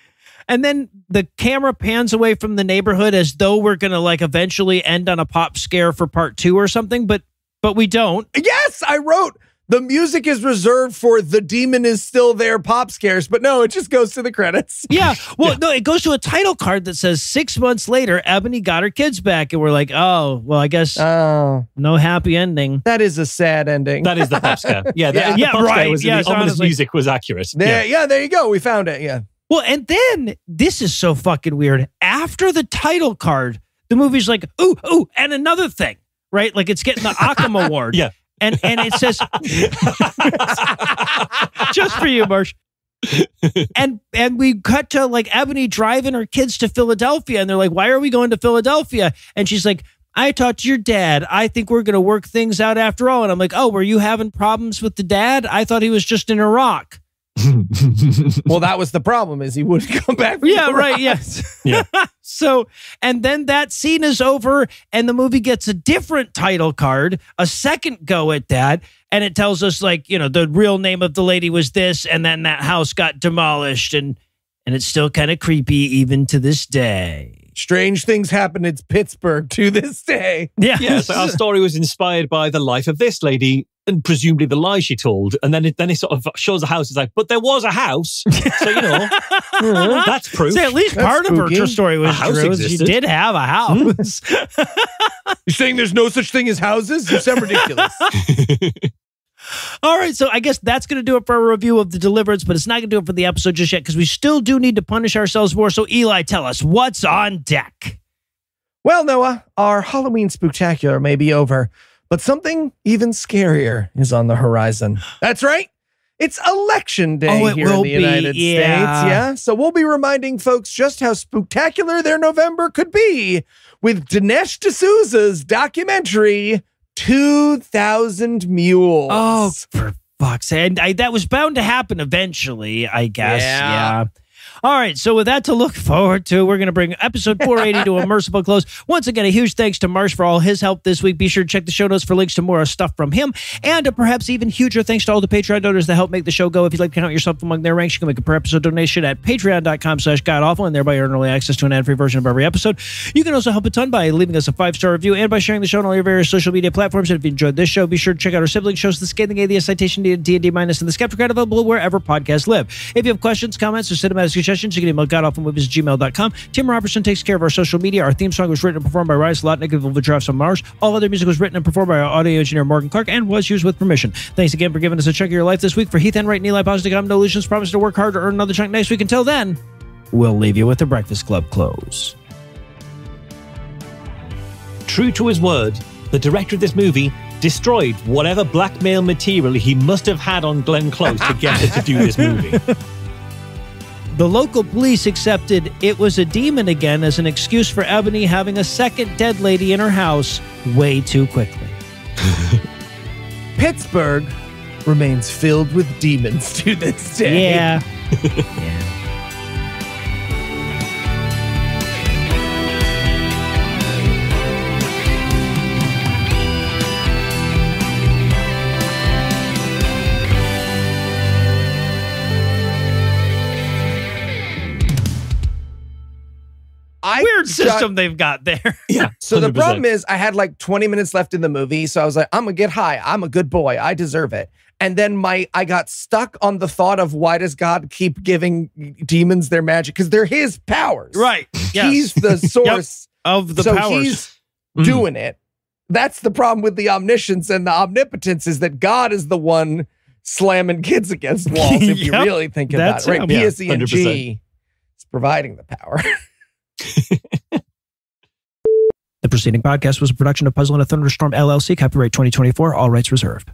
and then the camera pans away from the neighborhood as though we're gonna like eventually end on a pop scare for part two or something, but but we don't. Yes, I wrote the music is reserved for the demon is still there pop scares, but no, it just goes to the credits. Yeah. Well, no, it goes to a title card that says six months later, Ebony got her kids back, and we're like, oh, well, I guess Oh, no happy ending. that is a sad ending. That is the pop scare. Yeah, that, Yeah. the Yeah, pop scare right. was Yes, the ominous honestly. music was accurate. there, Yeah. yeah, there you go. We found it. Yeah. Well, and then this is so fucking weird. After the title card, the movie's like, ooh, ooh, and another thing, right? Like it's getting the Occam Award. Yeah. And and it says just for you, Marsh. and and we cut to like Ebony driving her kids to Philadelphia, and they're like, "Why are we going to Philadelphia?" And she's like, "I talked to your dad. I think we're going to work things out after all." And I'm like, "Oh, were you having problems with the dad? I thought he was just in Iraq." Well, that was the problem is he wouldn't come back. from Yeah, the right. rock. Yes. Yeah. so, and then that scene is over, and the movie gets a different title card, a second go at that. And it tells us, like, you know, the real name of the lady was this, and then that house got demolished. And, and it's still kind of creepy even to this day. Strange things happen in Pittsburgh to this day. Yeah. Yeah, so our story was inspired by the life of this lady and presumably the lie she told. And then it, then it sort of shows the house. It's like, but there was a house. So, you know, that's proof. So at least That's part of her true story was house true. She did have a hmm? house. You're saying there's no such thing as houses? You sound ridiculous. All right, so I guess that's going to do it for our review of The Deliverance, but it's not going to do it for the episode just yet because we still do need to punish ourselves more. So, Eli, tell us what's on deck. well, Noah, our Halloween spectacular may be over, but something even scarier is on the horizon. That's right. It's election day Oh, it here in the be, United yeah. States. Yeah. So we'll be reminding folks just how spectacular their November could be with Dinesh D'Souza's documentary, 2000 Mules. Oh, for fuck's sake. And I, that was bound to happen eventually, I guess. Yeah. Yeah. All right, so with that to look forward to, we're going to bring episode 480 to a merciful close. Once again, a huge thanks to Marsh for all his help this week. Be sure to check the show notes for links to more stuff from him. And a perhaps even huger thanks to all the Patreon donors that help make the show go. If you'd like to count yourself among their ranks, you can make a per episode donation at patreon.com slash godawful and thereby earn early access to an ad-free version of every episode. You can also help a ton by leaving us a five-star review and by sharing the show on all your various social media platforms. And if you enjoyed this show, be sure to check out our sibling shows, The Scathing Atheist, Citation D&D Minus, and The Skeptic Guide available wherever podcasts live. If you have questions, comments, or cinematic suggestions, you can email godawfulmovies at gmail.com. Tim Robertson takes care of our social media. Our theme song was written and performed by Rise Lotnick of the Drafts on Mars. All other music was written and performed by our audio engineer Morgan Clark and was used with permission. Thanks again for giving us a chunk of your life this week. For Heath Enwright and Eli Bosnick, I'm Noah Lugeons. Promise to work hard to earn another chunk next week. Until then, we'll leave you with the Breakfast Club close. True to his word, the director of this movie destroyed whatever blackmail material he must have had on Glenn Close to get her to do this movie. The local police accepted it was a demon again as an excuse for Ebony having a second dead lady in her house way too quickly. Pittsburgh remains filled with demons to this day. Yeah. yeah. I Weird got- system they've got there. yeah. So the 100%. problem is, I had like 20 minutes left in the movie, so I was like, I'm gonna get high. I'm a good boy. I deserve it. And then my I got stuck on the thought of why does God keep giving demons their magic? Because they're His powers. Right. Yes. He's the source. of the so powers. he's Mm. doing it. That's the problem with the omniscience and the omnipotence is that God is the one slamming kids against walls. If you Yep. really think That's about it, right? him. Yeah, PSENG is providing the power. The preceding podcast was a production of Puzzle in a Thunderstorm LLC, copyright 2024, all rights reserved.